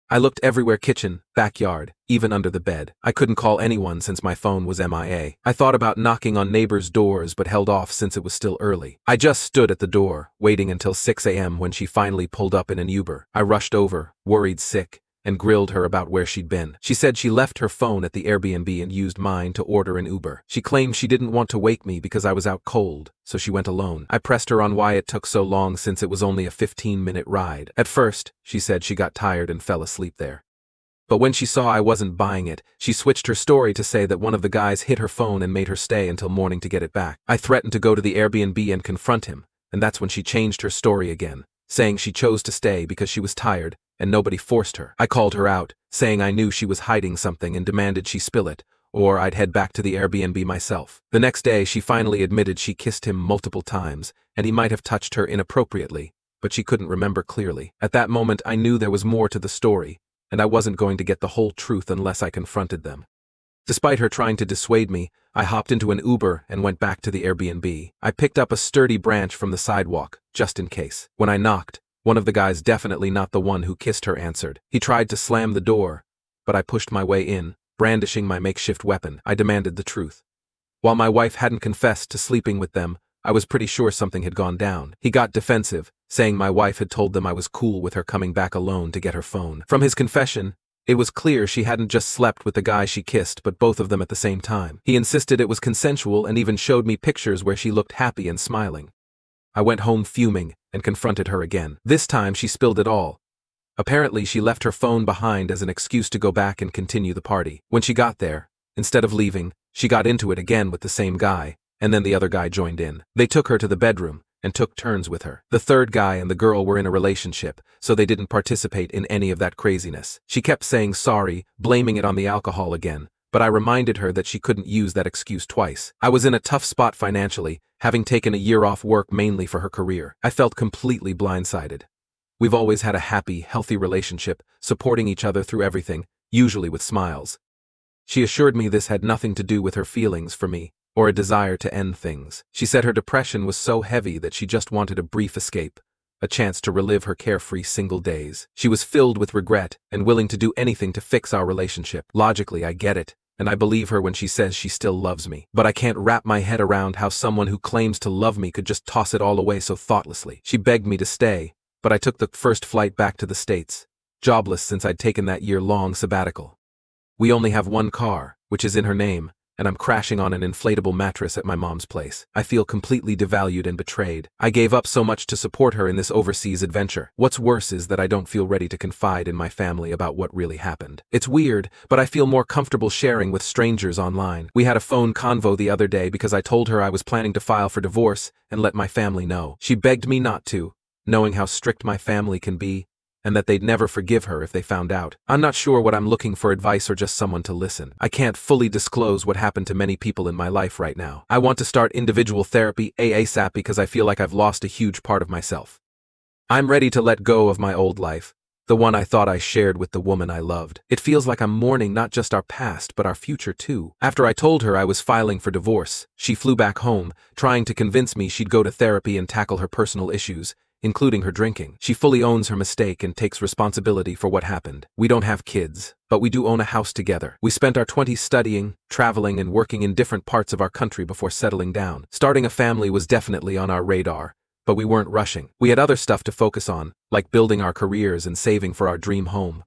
I looked everywhere kitchen, backyard, even under the bed. I couldn't call anyone since my phone was MIA. I thought about knocking on neighbors' doors but held off since it was still early. I just stood at the door, waiting until 6 a.m. when she finally pulled up in an Uber. I rushed over, worried sick, and grilled her about where she'd been. She said she left her phone at the Airbnb and used mine to order an Uber. She claimed she didn't want to wake me because I was out cold, so she went alone. I pressed her on why it took so long since it was only a 15-minute ride. At first, she said she got tired and fell asleep there. But when she saw I wasn't buying it, she switched her story to say that one of the guys hit her phone and made her stay until morning to get it back. I threatened to go to the Airbnb and confront him, and that's when she changed her story again, saying she chose to stay because she was tired and nobody forced her. I called her out, saying I knew she was hiding something and demanded she spill it, or I'd head back to the Airbnb myself. The next day, she finally admitted she kissed him multiple times, and he might have touched her inappropriately, but she couldn't remember clearly. At that moment, I knew there was more to the story, and I wasn't going to get the whole truth unless I confronted them. Despite her trying to dissuade me, I hopped into an Uber and went back to the Airbnb. I picked up a sturdy branch from the sidewalk, just in case. When I knocked, one of the guys definitely not the one who kissed her answered. He tried to slam the door, but I pushed my way in, Brandishing my makeshift weapon, I demanded the truth. While my wife hadn't confessed to sleeping with them, I was pretty sure something had gone down. He got defensive, saying my wife had told them I was cool with her coming back alone to get her phone. From his confession, it was clear she hadn't just slept with the guy she kissed, but both of them at the same time. He insisted it was consensual and even showed me pictures where she looked happy and smiling. I went home fuming and confronted her again. This time she spilled it all, Apparently, she left her phone behind as an excuse to go back and continue the party. When she got there, instead of leaving, she got into it again with the same guy, and then the other guy joined in. They took her to the bedroom and took turns with her. The third guy and the girl were in a relationship, so they didn't participate in any of that craziness. She kept saying sorry, blaming it on the alcohol again, but I reminded her that she couldn't use that excuse twice. I was in a tough spot financially, having taken a year off work mainly for her career. I felt completely blindsided. We've always had a happy, healthy relationship, supporting each other through everything, usually with smiles. She assured me this had nothing to do with her feelings for me, or a desire to end things. She said her depression was so heavy that she just wanted a brief escape, a chance to relive her carefree single days. She was filled with regret and willing to do anything to fix our relationship. Logically, I get it, and I believe her when she says she still loves me. But I can't wrap my head around how someone who claims to love me could just toss it all away so thoughtlessly. She begged me to stay, but I took the first flight back to the States, jobless since I'd taken that year-long sabbatical. We only have one car, which is in her name, and I'm crashing on an inflatable mattress at my mom's place. I feel completely devalued and betrayed. I gave up so much to support her in this overseas adventure. What's worse is that I don't feel ready to confide in my family about what really happened. It's weird, but I feel more comfortable sharing with strangers online. We had a phone convo the other day because I told her I was planning to file for divorce and let my family know. She begged me not to, knowing how strict my family can be, and that they'd never forgive her if they found out. I'm not sure what I'm looking for advice or just someone to listen. I can't fully disclose what happened to many people in my life right now. I want to start individual therapy ASAP because I feel like I've lost a huge part of myself. I'm ready to let go of my old life, the one I thought I shared with the woman I loved. It feels like I'm mourning not just our past, but our future too. After I told her I was filing for divorce, she flew back home, trying to convince me she'd go to therapy and tackle her personal issues, including her drinking. She fully owns her mistake and takes responsibility for what happened. We don't have kids, but we do own a house together. We spent our 20s studying, traveling, and working in different parts of our country before settling down. Starting a family was definitely on our radar, but we weren't rushing. We had other stuff to focus on, like building our careers and saving for our dream home.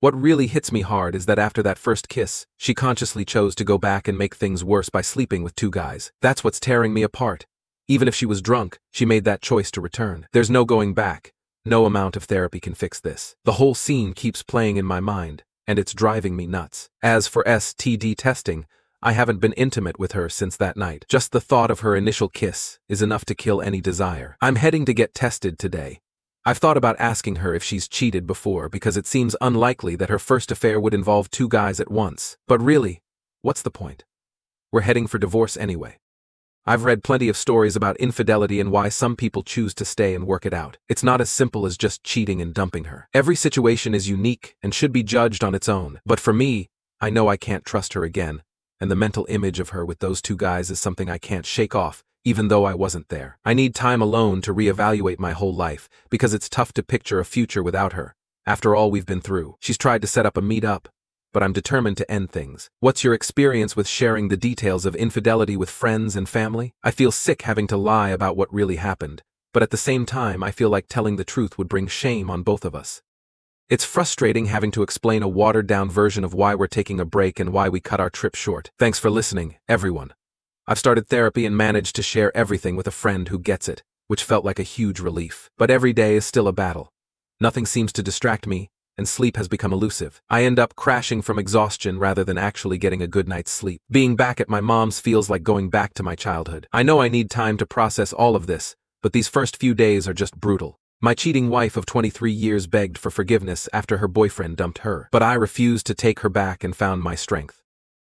What really hits me hard is that after that first kiss, she consciously chose to go back and make things worse by sleeping with two guys. That's what's tearing me apart. Even if she was drunk, she made that choice to return. There's no going back. No amount of therapy can fix this. The whole scene keeps playing in my mind, and it's driving me nuts. As for STD testing, I haven't been intimate with her since that night. Just the thought of her initial kiss is enough to kill any desire. I'm heading to get tested today. I've thought about asking her if she's cheated before because it seems unlikely that her first affair would involve two guys at once. But really, what's the point? We're heading for divorce anyway. I've read plenty of stories about infidelity and why some people choose to stay and work it out. It's not as simple as just cheating and dumping her. Every situation is unique and should be judged on its own. But for me, I know I can't trust her again, and the mental image of her with those two guys is something I can't shake off, even though I wasn't there. I need time alone to reevaluate my whole life, because it's tough to picture a future without her. After all we've been through, she's tried to set up a meet-up, but I'm determined to end things. What's your experience with sharing the details of infidelity with friends and family? I feel sick having to lie about what really happened, but at the same time I feel like telling the truth would bring shame on both of us. It's frustrating having to explain a watered-down version of why we're taking a break and why we cut our trip short. Thanks for listening, everyone. I've started therapy and managed to share everything with a friend who gets it, which felt like a huge relief. But every day is still a battle. Nothing seems to distract me, and sleep has become elusive. I end up crashing from exhaustion rather than actually getting a good night's sleep. Being back at my mom's feels like going back to my childhood. I know I need time to process all of this, but these first few days are just brutal. My cheating wife of 23 years begged for forgiveness after her boyfriend dumped her, but I refused to take her back and found my strength.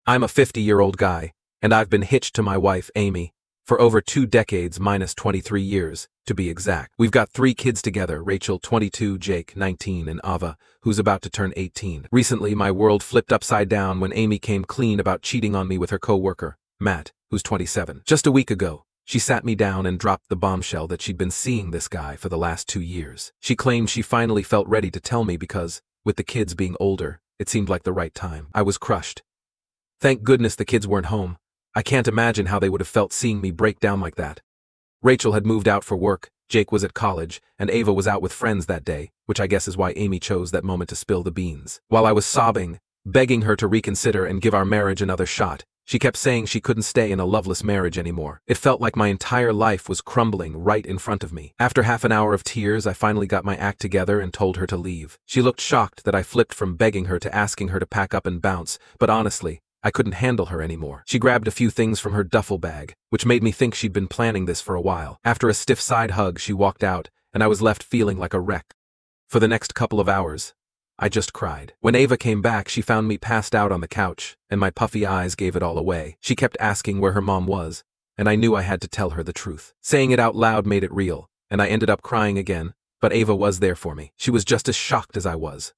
I'm a 50-year-old guy, and I've been hitched to my wife, Amy, for over two decades minus 23 years, to be exact. We've got three kids together, Rachel 22, Jake 19, and Ava, who's about to turn 18. Recently, my world flipped upside down when Amy came clean about cheating on me with her co-worker, Matt, who's 27. Just a week ago, she sat me down and dropped the bombshell that she'd been seeing this guy for the last two years. She claimed she finally felt ready to tell me because, with the kids being older, it seemed like the right time. I was crushed. Thank goodness the kids weren't home. I can't imagine how they would have felt seeing me break down like that. Rachel had moved out for work, Jake was at college, and Ava was out with friends that day, which I guess is why Amy chose that moment to spill the beans. While I was sobbing, begging her to reconsider and give our marriage another shot, she kept saying she couldn't stay in a loveless marriage anymore. It felt like my entire life was crumbling right in front of me. After half an hour of tears, I finally got my act together and told her to leave. She looked shocked that I flipped from begging her to asking her to pack up and bounce, but honestly, I couldn't handle her anymore. She grabbed a few things from her duffel bag, which made me think she'd been planning this for a while. After a stiff side hug, she walked out, and I was left feeling like a wreck. For the next couple of hours, I just cried. When Ava came back, she found me passed out on the couch, and my puffy eyes gave it all away. She kept asking where her mom was, and I knew I had to tell her the truth. Saying it out loud made it real, and I ended up crying again, but Ava was there for me. She was just as shocked as I was.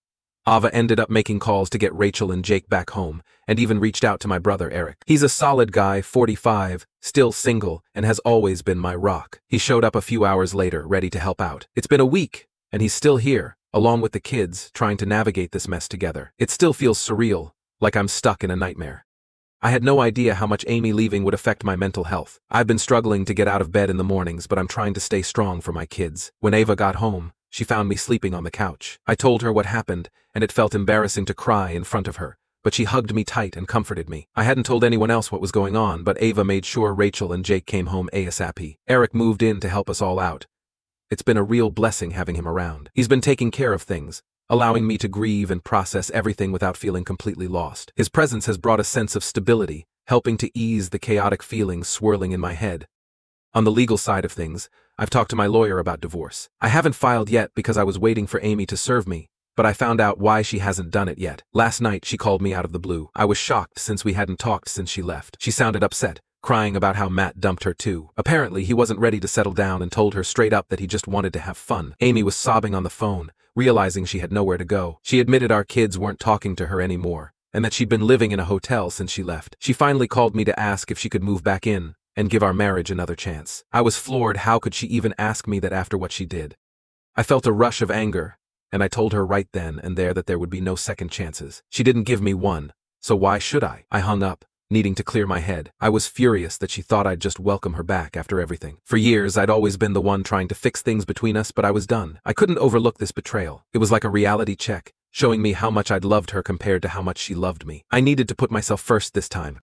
Ava ended up making calls to get Rachel and Jake back home, and even reached out to my brother Eric. He's a solid guy, 45, still single, and has always been my rock. He showed up a few hours later, ready to help out. It's been a week, and he's still here, along with the kids, trying to navigate this mess together. It still feels surreal, like I'm stuck in a nightmare. I had no idea how much Amy leaving would affect my mental health. I've been struggling to get out of bed in the mornings, but I'm trying to stay strong for my kids. When Ava got home, she found me sleeping on the couch. I told her what happened, and it felt embarrassing to cry in front of her, but she hugged me tight and comforted me. I hadn't told anyone else what was going on, but Ava made sure Rachel and Jake came home ASAP. Eric moved in to help us all out, it's been a real blessing having him around. He's been taking care of things, allowing me to grieve and process everything without feeling completely lost. His presence has brought a sense of stability, helping to ease the chaotic feelings swirling in my head. On the legal side of things, I've talked to my lawyer about divorce. I haven't filed yet because I was waiting for Amy to serve me, but I found out why she hasn't done it yet. Last night, she called me out of the blue. I was shocked since we hadn't talked since she left. She sounded upset, crying about how Matt dumped her too. Apparently, he wasn't ready to settle down and told her straight up that he just wanted to have fun. Amy was sobbing on the phone, realizing she had nowhere to go. She admitted our kids weren't talking to her anymore, and that she'd been living in a hotel since she left. She finally called me to ask if she could move back in and give our marriage another chance. I was floored how could she even ask me that after what she did. I felt a rush of anger, and I told her right then and there that there would be no second chances. She didn't give me one, so why should I? I hung up, needing to clear my head. I was furious that she thought I'd just welcome her back after everything. For years, I'd always been the one trying to fix things between us, but I was done. I couldn't overlook this betrayal. It was like a reality check, showing me how much I'd loved her compared to how much she loved me. I needed to put myself first this time.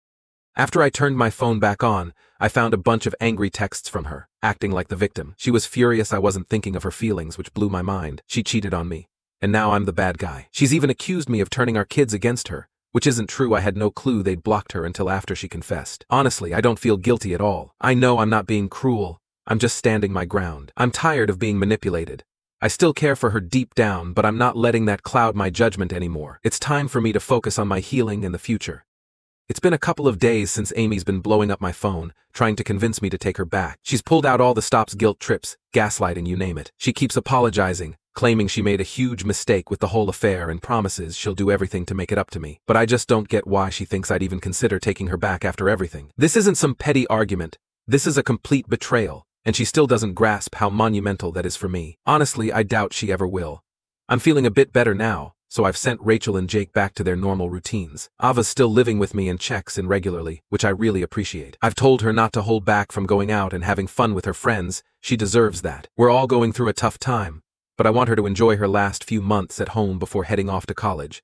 After I turned my phone back on, I found a bunch of angry texts from her, acting like the victim. She was furious I wasn't thinking of her feelings, which blew my mind. She cheated on me. And now I'm the bad guy. She's even accused me of turning our kids against her, which isn't true, I had no clue they'd blocked her until after she confessed. Honestly, I don't feel guilty at all. I know I'm not being cruel. I'm just standing my ground. I'm tired of being manipulated. I still care for her deep down, but I'm not letting that cloud my judgment anymore. It's time for me to focus on my healing and the future. It's been a couple of days since Amy's been blowing up my phone, trying to convince me to take her back. She's pulled out all the stops guilt trips, gaslighting you name it. She keeps apologizing, claiming she made a huge mistake with the whole affair and promises she'll do everything to make it up to me. But I just don't get why she thinks I'd even consider taking her back after everything. This isn't some petty argument. This is a complete betrayal, and she still doesn't grasp how monumental that is for me. Honestly, I doubt she ever will. I'm feeling a bit better now, so I've sent Rachel and Jake back to their normal routines. Ava's still living with me and checks in regularly, which I really appreciate. I've told her not to hold back from going out and having fun with her friends. She deserves that. We're all going through a tough time, but I want her to enjoy her last few months at home before heading off to college.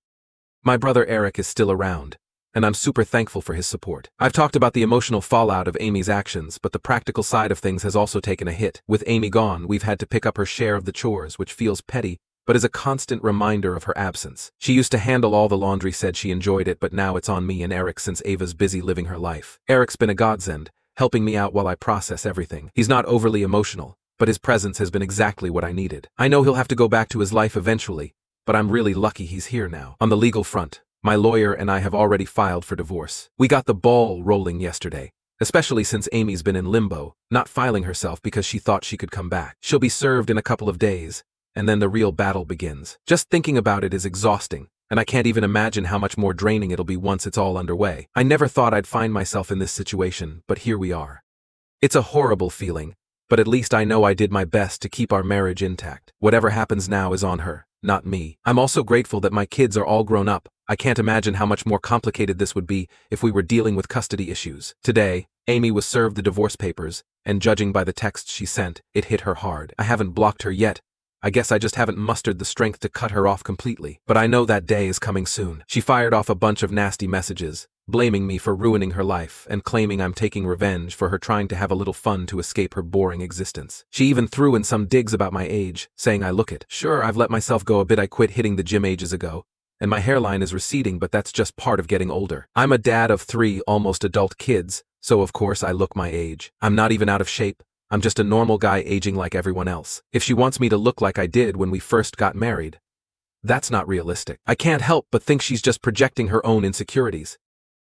My brother Eric is still around, and I'm super thankful for his support. I've talked about the emotional fallout of Amy's actions, but the practical side of things has also taken a hit. With Amy gone, we've had to pick up her share of the chores, which feels petty, but is a constant reminder of her absence. She used to handle all the laundry, said she enjoyed it, but now it's on me and Eric since Ava's busy living her life. Eric's been a godsend, helping me out while I process everything. He's not overly emotional, but his presence has been exactly what I needed. I know he'll have to go back to his life eventually, but I'm really lucky he's here now. On the legal front, my lawyer and I have already filed for divorce. We got the ball rolling yesterday, especially since Amy's been in limbo, not filing herself because she thought she could come back. She'll be served in a couple of days, and then the real battle begins. Just thinking about it is exhausting, and I can't even imagine how much more draining it'll be once it's all underway. I never thought I'd find myself in this situation, but here we are. It's a horrible feeling, but at least I know I did my best to keep our marriage intact. Whatever happens now is on her, not me. I'm also grateful that my kids are all grown up. I can't imagine how much more complicated this would be if we were dealing with custody issues. Today, Amy was served the divorce papers, and judging by the texts she sent, it hit her hard. I haven't blocked her yet. I guess I just haven't mustered the strength to cut her off completely. But I know that day is coming soon. She fired off a bunch of nasty messages, blaming me for ruining her life and claiming I'm taking revenge for her trying to have a little fun to escape her boring existence. She even threw in some digs about my age, saying I look it. Sure, I've let myself go a bit I quit hitting the gym ages ago, and my hairline is receding but that's just part of getting older. I'm a dad of three almost adult kids, so of course I look my age. I'm not even out of shape. I'm just a normal guy aging like everyone else. If she wants me to look like I did when we first got married, that's not realistic. I can't help but think she's just projecting her own insecurities.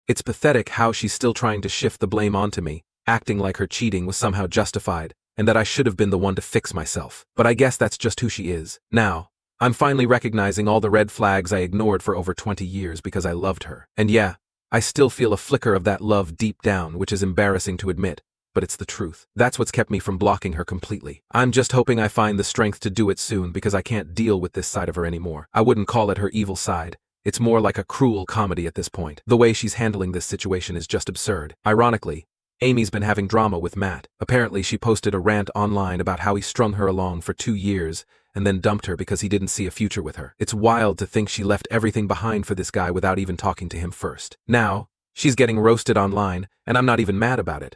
It's pathetic how she's still trying to shift the blame onto me, acting like her cheating was somehow justified, and that I should have been the one to fix myself. But I guess that's just who she is. Now, I'm finally recognizing all the red flags I ignored for over 20 years because I loved her. And yeah, I still feel a flicker of that love deep down, which is embarrassing to admit, but it's the truth. That's what's kept me from blocking her completely. I'm just hoping I find the strength to do it soon because I can't deal with this side of her anymore. I wouldn't call it her evil side. It's more like a cruel comedy at this point. The way she's handling this situation is just absurd. Ironically, Amy's been having drama with Matt. Apparently, she posted a rant online about how he strung her along for two years and then dumped her because he didn't see a future with her. It's wild to think she left everything behind for this guy without even talking to him first. Now, she's getting roasted online, and I'm not even mad about it.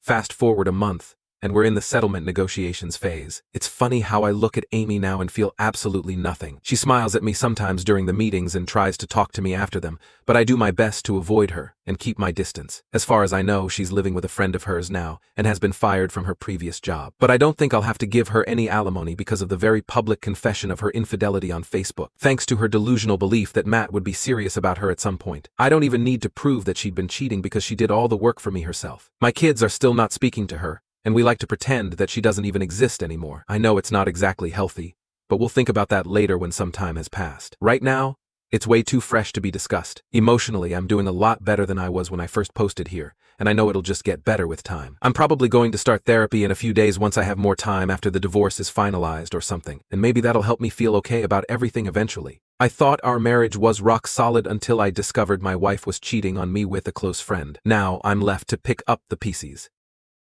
Fast forward a month, and we're in the settlement negotiations phase. It's funny how I look at Amy now and feel absolutely nothing. She smiles at me sometimes during the meetings and tries to talk to me after them, but I do my best to avoid her and keep my distance. As far as I know, she's living with a friend of hers now and has been fired from her previous job. But I don't think I'll have to give her any alimony because of the very public confession of her infidelity on Facebook, thanks to her delusional belief that Matt would be serious about her at some point. I don't even need to prove that she'd been cheating because she did all the work for me herself. My kids are still not speaking to her, and we like to pretend that she doesn't even exist anymore. I know it's not exactly healthy, but we'll think about that later when some time has passed. Right now, it's way too fresh to be discussed. Emotionally, I'm doing a lot better than I was when I first posted here, and I know it'll just get better with time. I'm probably going to start therapy in a few days once I have more time after the divorce is finalized or something, and maybe that'll help me feel okay about everything eventually. I thought our marriage was rock solid until I discovered my wife was cheating on me with a close friend. Now I'm left to pick up the pieces.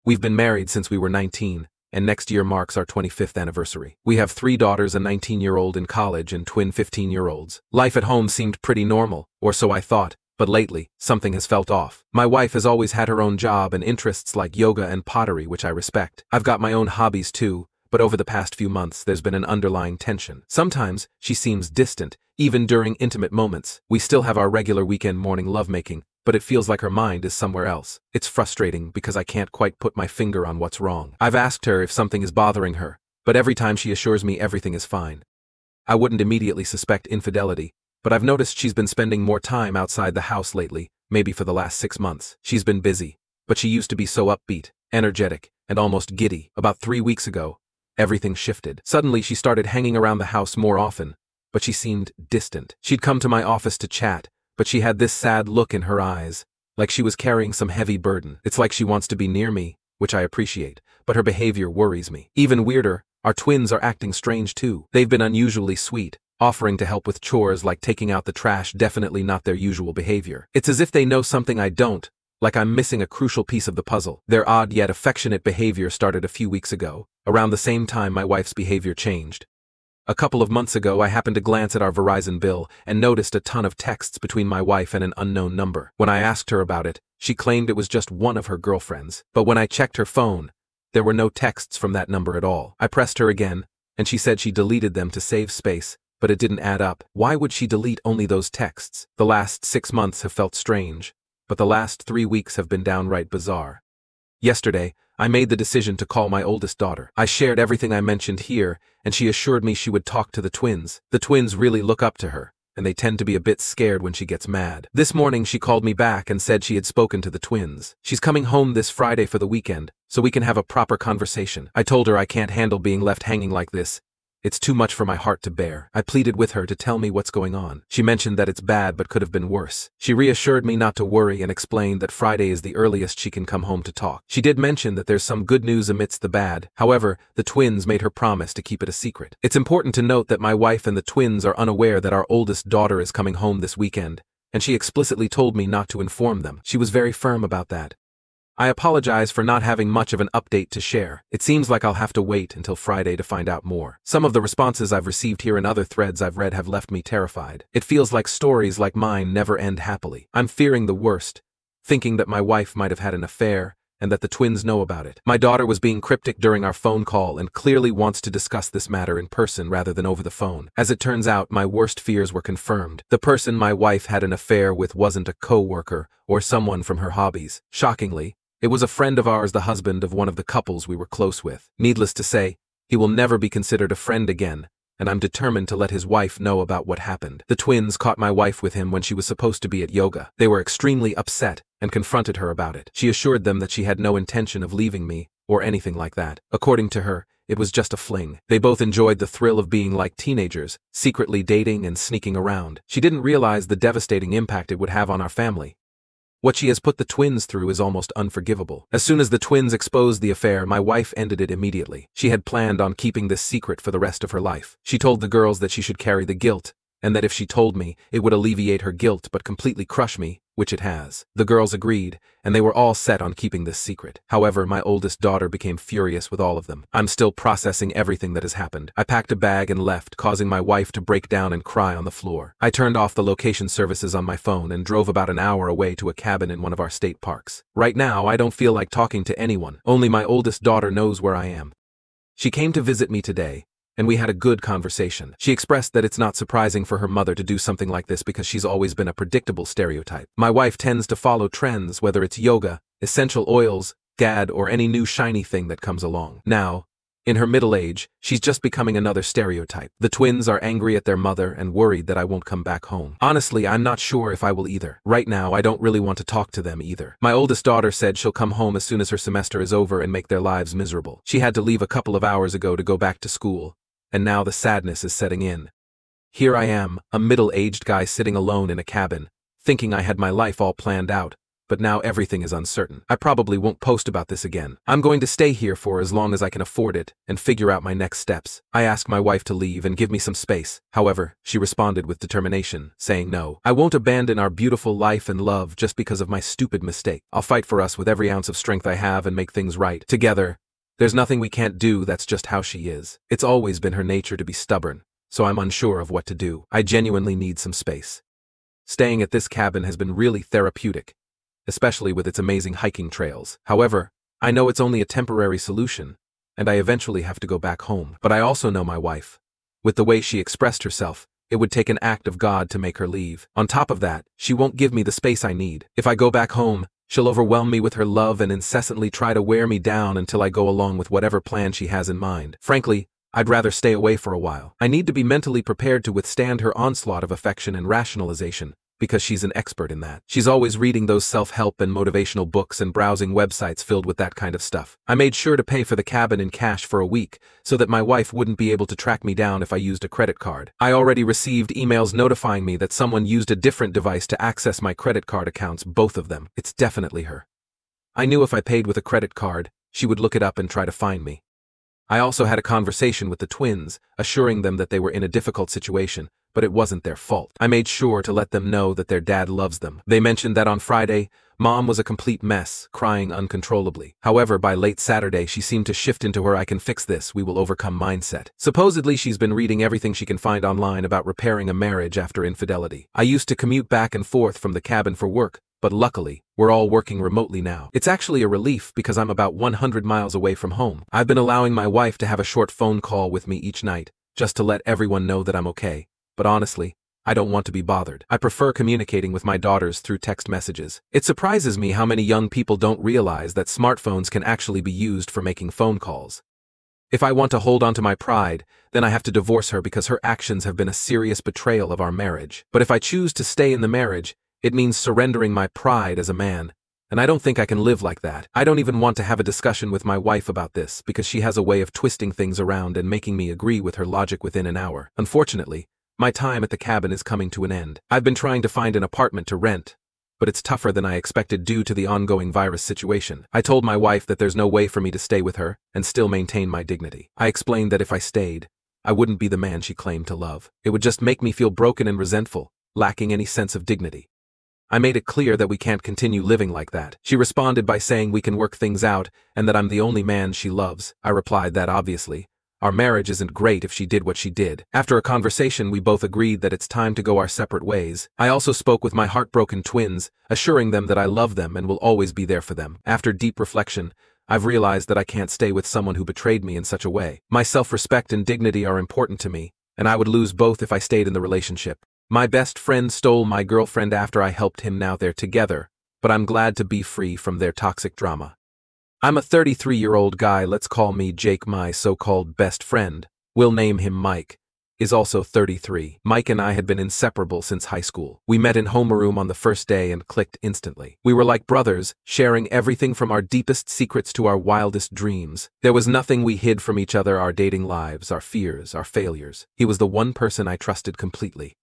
We've been married since we were 19, and next year marks our 25th anniversary. We have three daughters, a 19-year-old in college and twin 15-year-olds. Life at home seemed pretty normal, or so I thought, but lately, something has felt off. My wife has always had her own job and interests like yoga and pottery, which I respect. I've got my own hobbies too, but over the past few months there's been an underlying tension. Sometimes she seems distant, even during intimate moments. We still have our regular weekend morning lovemaking, but it feels like her mind is somewhere else. It's frustrating because I can't quite put my finger on what's wrong. I've asked her if something is bothering her, but every time she assures me everything is fine. I wouldn't immediately suspect infidelity, but I've noticed she's been spending more time outside the house lately, maybe for the last six months. She's been busy, but she used to be so upbeat, energetic, and almost giddy. About three weeks ago, everything shifted. Suddenly she started hanging around the house more often, but she seemed distant. She'd come to my office to chat, but she had this sad look in her eyes, like she was carrying some heavy burden. It's like she wants to be near me, which I appreciate, but her behavior worries me. Even weirder, our twins are acting strange too. They've been unusually sweet, offering to help with chores like taking out the trash definitely not their usual behavior. It's as if they know something I don't, like I'm missing a crucial piece of the puzzle. Their odd yet affectionate behavior started a few weeks ago, around the same time my wife's behavior changed. A couple of months ago, I happened to glance at our Verizon bill and noticed a ton of texts between my wife and an unknown number. When I asked her about it, she claimed it was just one of her girlfriends. But when I checked her phone, there were no texts from that number at all. I pressed her again, and she said she deleted them to save space, but it didn't add up. Why would she delete only those texts? The last six months have felt strange, but the last three weeks have been downright bizarre. Yesterday, I made the decision to call my oldest daughter. I shared everything I mentioned here, and she assured me she would talk to the twins. The twins really look up to her, and they tend to be a bit scared when she gets mad. This morning she called me back and said she had spoken to the twins. She's coming home this Friday for the weekend, so we can have a proper conversation. I told her I can't handle being left hanging like this, it's too much for my heart to bear. I pleaded with her to tell me what's going on. She mentioned that it's bad but could have been worse. She reassured me not to worry and explained that Friday is the earliest she can come home to talk. She did mention that there's some good news amidst the bad. However, the twins made her promise to keep it a secret. It's important to note that my wife and the twins are unaware that our oldest daughter is coming home this weekend, and she explicitly told me not to inform them. She was very firm about that. I apologize for not having much of an update to share. It seems like I'll have to wait until Friday to find out more. Some of the responses I've received here and other threads I've read have left me terrified. It feels like stories like mine never end happily. I'm fearing the worst, thinking that my wife might have had an affair, and that the twins know about it. My daughter was being cryptic during our phone call and clearly wants to discuss this matter in person rather than over the phone. As it turns out, my worst fears were confirmed. The person my wife had an affair with wasn't a co-worker or someone from her hobbies. Shockingly, it was a friend of ours, the husband of one of the couples we were close with. Needless to say, he will never be considered a friend again, and I'm determined to let his wife know about what happened. The twins caught my wife with him when she was supposed to be at yoga. They were extremely upset and confronted her about it. She assured them that she had no intention of leaving me or anything like that. According to her, it was just a fling. They both enjoyed the thrill of being like teenagers, secretly dating and sneaking around. She didn't realize the devastating impact it would have on our family, what she has put the twins through is almost unforgivable. As soon as the twins exposed the affair, my wife ended it immediately. She had planned on keeping this secret for the rest of her life. She told the girls that she should carry the guilt, and that if she told me, it would alleviate her guilt but completely crush me, which it has. The girls agreed, and they were all set on keeping this secret. However, my oldest daughter became furious with all of them. I'm still processing everything that has happened. I packed a bag and left, causing my wife to break down and cry on the floor. I turned off the location services on my phone and drove about an hour away to a cabin in one of our state parks. Right now, I don't feel like talking to anyone. Only my oldest daughter knows where I am. She came to visit me today, and we had a good conversation. She expressed that it's not surprising for her mother to do something like this because she's always been a predictable stereotype. My wife tends to follow trends, whether it's yoga, essential oils, GAD, or any new shiny thing that comes along. Now, in her middle age, she's just becoming another stereotype. The twins are angry at their mother and worried that I won't come back home. Honestly, I'm not sure if I will either. Right now, I don't really want to talk to them either. My oldest daughter said she'll come home as soon as her semester is over and make their lives miserable. She had to leave a couple of hours ago to go back to school, and now the sadness is setting in. Here I am, a middle-aged guy sitting alone in a cabin, thinking I had my life all planned out, but now everything is uncertain. I probably won't post about this again. I'm going to stay here for as long as I can afford it and figure out my next steps. I asked my wife to leave and give me some space. However, she responded with determination, saying no. I won't abandon our beautiful life and love just because of my stupid mistake. I'll fight for us with every ounce of strength I have and make things right. Together, there's nothing we can't do, that's just how she is. It's always been her nature to be stubborn, so I'm unsure of what to do. I genuinely need some space. Staying at this cabin has been really therapeutic, especially with its amazing hiking trails. However, I know it's only a temporary solution, and I eventually have to go back home. But I also know my wife. With the way she expressed herself, it would take an act of God to make her leave. On top of that, she won't give me the space I need. If I go back home, She'll overwhelm me with her love and incessantly try to wear me down until I go along with whatever plan she has in mind. Frankly, I'd rather stay away for a while. I need to be mentally prepared to withstand her onslaught of affection and rationalization, because she's an expert in that. She's always reading those self-help and motivational books and browsing websites filled with that kind of stuff. I made sure to pay for the cabin in cash for a week so that my wife wouldn't be able to track me down if I used a credit card. I already received emails notifying me that someone used a different device to access my credit card accounts, both of them. It's definitely her. I knew if I paid with a credit card, she would look it up and try to find me. I also had a conversation with the twins, assuring them that they were in a difficult situation, but it wasn't their fault. I made sure to let them know that their dad loves them. They mentioned that on Friday, Mom was a complete mess, crying uncontrollably. However, by late Saturday, she seemed to shift into her I can fix this, we will overcome mindset. Supposedly, she's been reading everything she can find online about repairing a marriage after infidelity. I used to commute back and forth from the cabin for work, but luckily, we're all working remotely now. It's actually a relief because I'm about 100 miles away from home. I've been allowing my wife to have a short phone call with me each night, just to let everyone know that I'm okay but honestly, I don't want to be bothered. I prefer communicating with my daughters through text messages. It surprises me how many young people don't realize that smartphones can actually be used for making phone calls. If I want to hold on to my pride, then I have to divorce her because her actions have been a serious betrayal of our marriage. But if I choose to stay in the marriage, it means surrendering my pride as a man. And I don't think I can live like that. I don't even want to have a discussion with my wife about this because she has a way of twisting things around and making me agree with her logic within an hour. Unfortunately, my time at the cabin is coming to an end. I've been trying to find an apartment to rent, but it's tougher than I expected due to the ongoing virus situation. I told my wife that there's no way for me to stay with her and still maintain my dignity. I explained that if I stayed, I wouldn't be the man she claimed to love. It would just make me feel broken and resentful, lacking any sense of dignity. I made it clear that we can't continue living like that. She responded by saying we can work things out and that I'm the only man she loves. I replied that obviously, our marriage isn't great if she did what she did. After a conversation, we both agreed that it's time to go our separate ways. I also spoke with my heartbroken twins, assuring them that I love them and will always be there for them. After deep reflection, I've realized that I can't stay with someone who betrayed me in such a way. My self-respect and dignity are important to me, and I would lose both if I stayed in the relationship. My best friend stole my girlfriend after I helped him now they're together, but I'm glad to be free from their toxic drama. I'm a 33 year old guy, let's call me Jake. My so called best friend, we'll name him Mike, is also 33. Mike and I had been inseparable since high school. We met in homeroom on the first day and clicked instantly. We were like brothers, sharing everything from our deepest secrets to our wildest dreams. There was nothing we hid from each other our dating lives, our fears, our failures. He was the one person I trusted completely.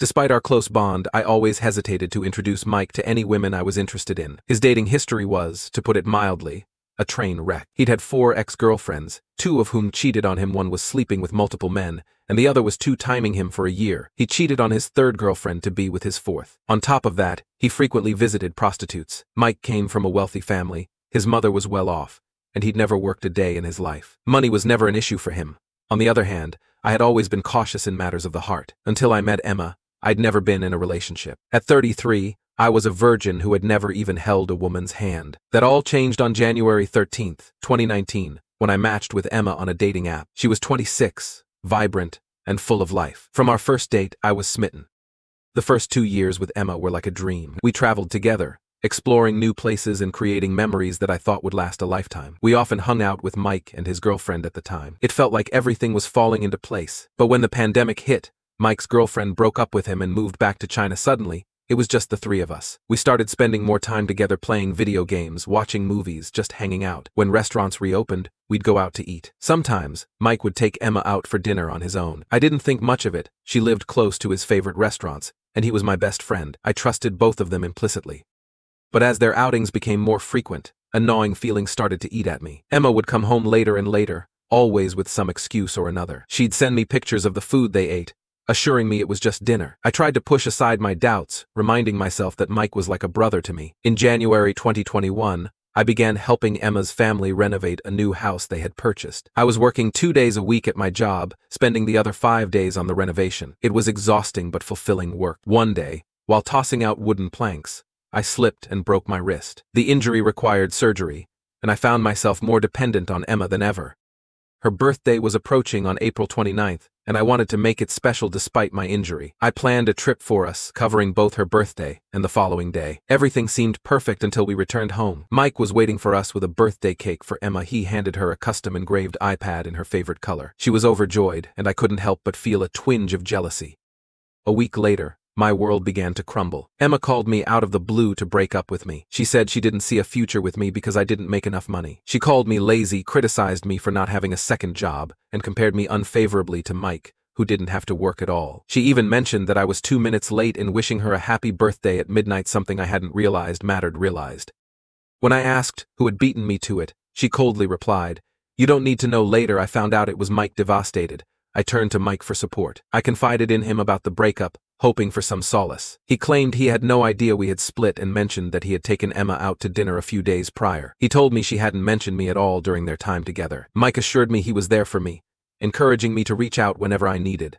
Despite our close bond, I always hesitated to introduce Mike to any women I was interested in. His dating history was, to put it mildly, a train wreck. He'd had four ex-girlfriends, two of whom cheated on him one was sleeping with multiple men, and the other was two-timing him for a year. He cheated on his third girlfriend to be with his fourth. On top of that, he frequently visited prostitutes. Mike came from a wealthy family, his mother was well off, and he'd never worked a day in his life. Money was never an issue for him. On the other hand, I had always been cautious in matters of the heart. Until I met Emma, I'd never been in a relationship. At 33, I was a virgin who had never even held a woman's hand. That all changed on January 13, 2019, when I matched with Emma on a dating app. She was 26, vibrant, and full of life. From our first date, I was smitten. The first two years with Emma were like a dream. We traveled together, exploring new places and creating memories that I thought would last a lifetime. We often hung out with Mike and his girlfriend at the time. It felt like everything was falling into place. But when the pandemic hit, Mike's girlfriend broke up with him and moved back to China suddenly. It was just the three of us. We started spending more time together playing video games, watching movies, just hanging out. When restaurants reopened, we'd go out to eat. Sometimes, Mike would take Emma out for dinner on his own. I didn't think much of it. She lived close to his favorite restaurants, and he was my best friend. I trusted both of them implicitly. But as their outings became more frequent, a gnawing feeling started to eat at me. Emma would come home later and later, always with some excuse or another. She'd send me pictures of the food they ate, assuring me it was just dinner. I tried to push aside my doubts, reminding myself that Mike was like a brother to me. In January 2021, I began helping Emma's family renovate a new house they had purchased. I was working two days a week at my job, spending the other five days on the renovation. It was exhausting but fulfilling work. One day, while tossing out wooden planks, I slipped and broke my wrist. The injury required surgery, and I found myself more dependent on Emma than ever. Her birthday was approaching on April 29th, and I wanted to make it special despite my injury. I planned a trip for us, covering both her birthday and the following day. Everything seemed perfect until we returned home. Mike was waiting for us with a birthday cake for Emma. He handed her a custom engraved iPad in her favorite color. She was overjoyed, and I couldn't help but feel a twinge of jealousy. A week later, my world began to crumble. Emma called me out of the blue to break up with me. She said she didn't see a future with me because I didn't make enough money. She called me lazy, criticized me for not having a second job, and compared me unfavorably to Mike, who didn't have to work at all. She even mentioned that I was two minutes late in wishing her a happy birthday at midnight something I hadn't realized mattered realized. When I asked who had beaten me to it, she coldly replied, You don't need to know later I found out it was Mike devastated. I turned to Mike for support. I confided in him about the breakup, hoping for some solace. He claimed he had no idea we had split and mentioned that he had taken Emma out to dinner a few days prior. He told me she hadn't mentioned me at all during their time together. Mike assured me he was there for me, encouraging me to reach out whenever I needed.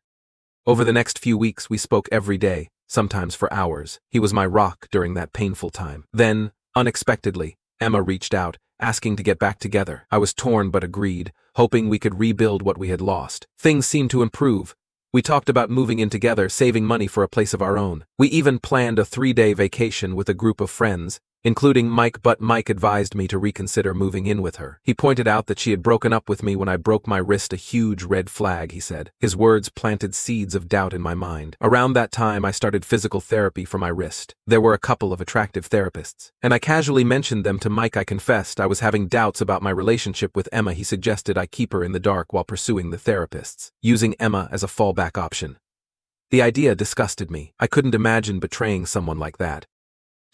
Over the next few weeks, we spoke every day, sometimes for hours. He was my rock during that painful time. Then, unexpectedly, Emma reached out, asking to get back together. I was torn but agreed, hoping we could rebuild what we had lost. Things seemed to improve. We talked about moving in together, saving money for a place of our own. We even planned a three-day vacation with a group of friends, including Mike but Mike advised me to reconsider moving in with her. He pointed out that she had broken up with me when I broke my wrist a huge red flag, he said. His words planted seeds of doubt in my mind. Around that time, I started physical therapy for my wrist. There were a couple of attractive therapists, and I casually mentioned them to Mike I confessed I was having doubts about my relationship with Emma he suggested I keep her in the dark while pursuing the therapists, using Emma as a fallback option. The idea disgusted me. I couldn't imagine betraying someone like that.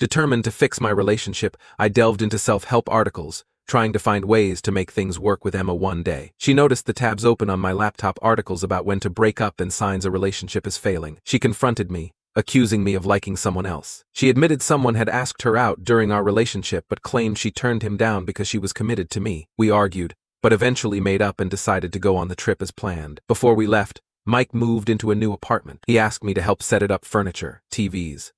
Determined to fix my relationship, I delved into self-help articles, trying to find ways to make things work with Emma one day. She noticed the tabs open on my laptop articles about when to break up and signs a relationship is failing. She confronted me, accusing me of liking someone else. She admitted someone had asked her out during our relationship but claimed she turned him down because she was committed to me. We argued, but eventually made up and decided to go on the trip as planned. Before we left, Mike moved into a new apartment. He asked me to help set it up furniture, TVs,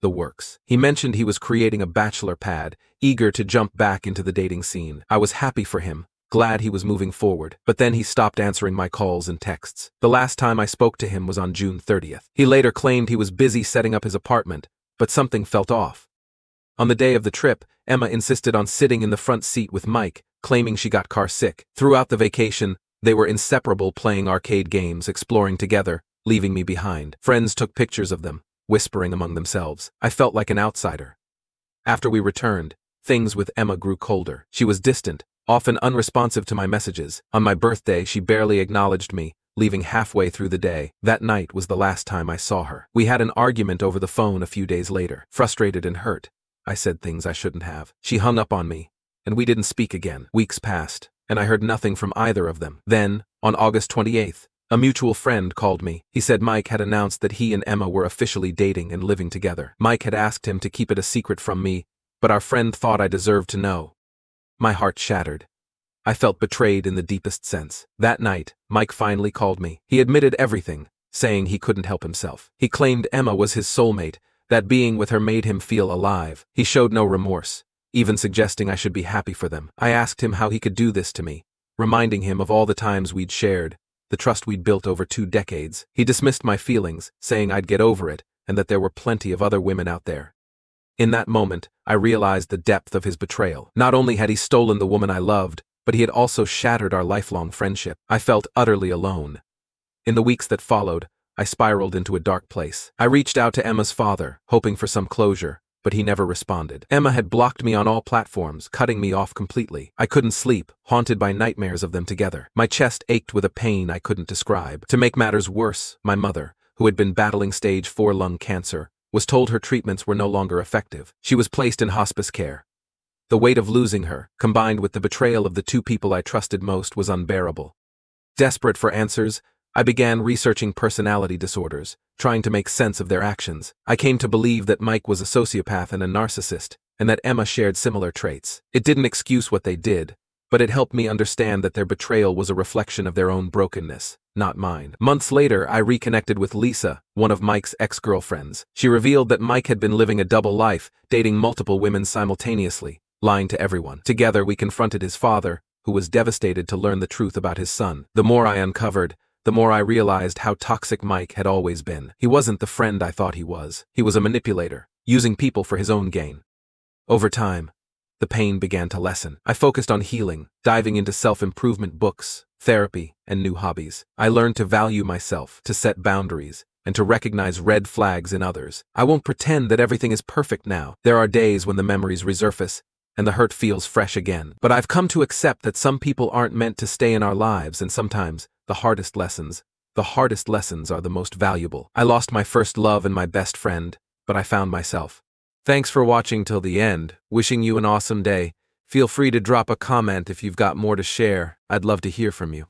the works. He mentioned he was creating a bachelor pad, eager to jump back into the dating scene. I was happy for him, glad he was moving forward, but then he stopped answering my calls and texts. The last time I spoke to him was on June 30th. He later claimed he was busy setting up his apartment, but something felt off. On the day of the trip, Emma insisted on sitting in the front seat with Mike, claiming she got car sick. Throughout the vacation, they were inseparable playing arcade games, exploring together, leaving me behind. Friends took pictures of them, whispering among themselves. I felt like an outsider. After we returned, things with Emma grew colder. She was distant, often unresponsive to my messages. On my birthday, she barely acknowledged me, leaving halfway through the day. That night was the last time I saw her. We had an argument over the phone a few days later. Frustrated and hurt, I said things I shouldn't have. She hung up on me, and we didn't speak again. Weeks passed, and I heard nothing from either of them. Then, on August 28th, a mutual friend called me. He said Mike had announced that he and Emma were officially dating and living together. Mike had asked him to keep it a secret from me, but our friend thought I deserved to know. My heart shattered. I felt betrayed in the deepest sense. That night, Mike finally called me. He admitted everything, saying he couldn't help himself. He claimed Emma was his soulmate, that being with her made him feel alive. He showed no remorse, even suggesting I should be happy for them. I asked him how he could do this to me, reminding him of all the times we'd shared, the trust we'd built over two decades. He dismissed my feelings, saying I'd get over it, and that there were plenty of other women out there. In that moment, I realized the depth of his betrayal. Not only had he stolen the woman I loved, but he had also shattered our lifelong friendship. I felt utterly alone. In the weeks that followed, I spiraled into a dark place. I reached out to Emma's father, hoping for some closure, but he never responded. Emma had blocked me on all platforms, cutting me off completely. I couldn't sleep, haunted by nightmares of them together. My chest ached with a pain I couldn't describe. To make matters worse, my mother, who had been battling stage 4 lung cancer, was told her treatments were no longer effective. She was placed in hospice care. The weight of losing her, combined with the betrayal of the two people I trusted most, was unbearable. Desperate for answers, I began researching personality disorders, trying to make sense of their actions. I came to believe that Mike was a sociopath and a narcissist, and that Emma shared similar traits. It didn't excuse what they did, but it helped me understand that their betrayal was a reflection of their own brokenness, not mine. Months later, I reconnected with Lisa, one of Mike's ex-girlfriends. She revealed that Mike had been living a double life, dating multiple women simultaneously, lying to everyone. Together, we confronted his father, who was devastated to learn the truth about his son. The more I uncovered, the more I realized how toxic Mike had always been. He wasn't the friend I thought he was. He was a manipulator, using people for his own gain. Over time, the pain began to lessen. I focused on healing, diving into self-improvement books, therapy, and new hobbies. I learned to value myself, to set boundaries, and to recognize red flags in others. I won't pretend that everything is perfect now. There are days when the memories resurface, and the hurt feels fresh again. But I've come to accept that some people aren't meant to stay in our lives, and sometimes, the hardest lessons. The hardest lessons are the most valuable. I lost my first love and my best friend, but I found myself. Thanks for watching till the end. Wishing you an awesome day. Feel free to drop a comment if you've got more to share. I'd love to hear from you.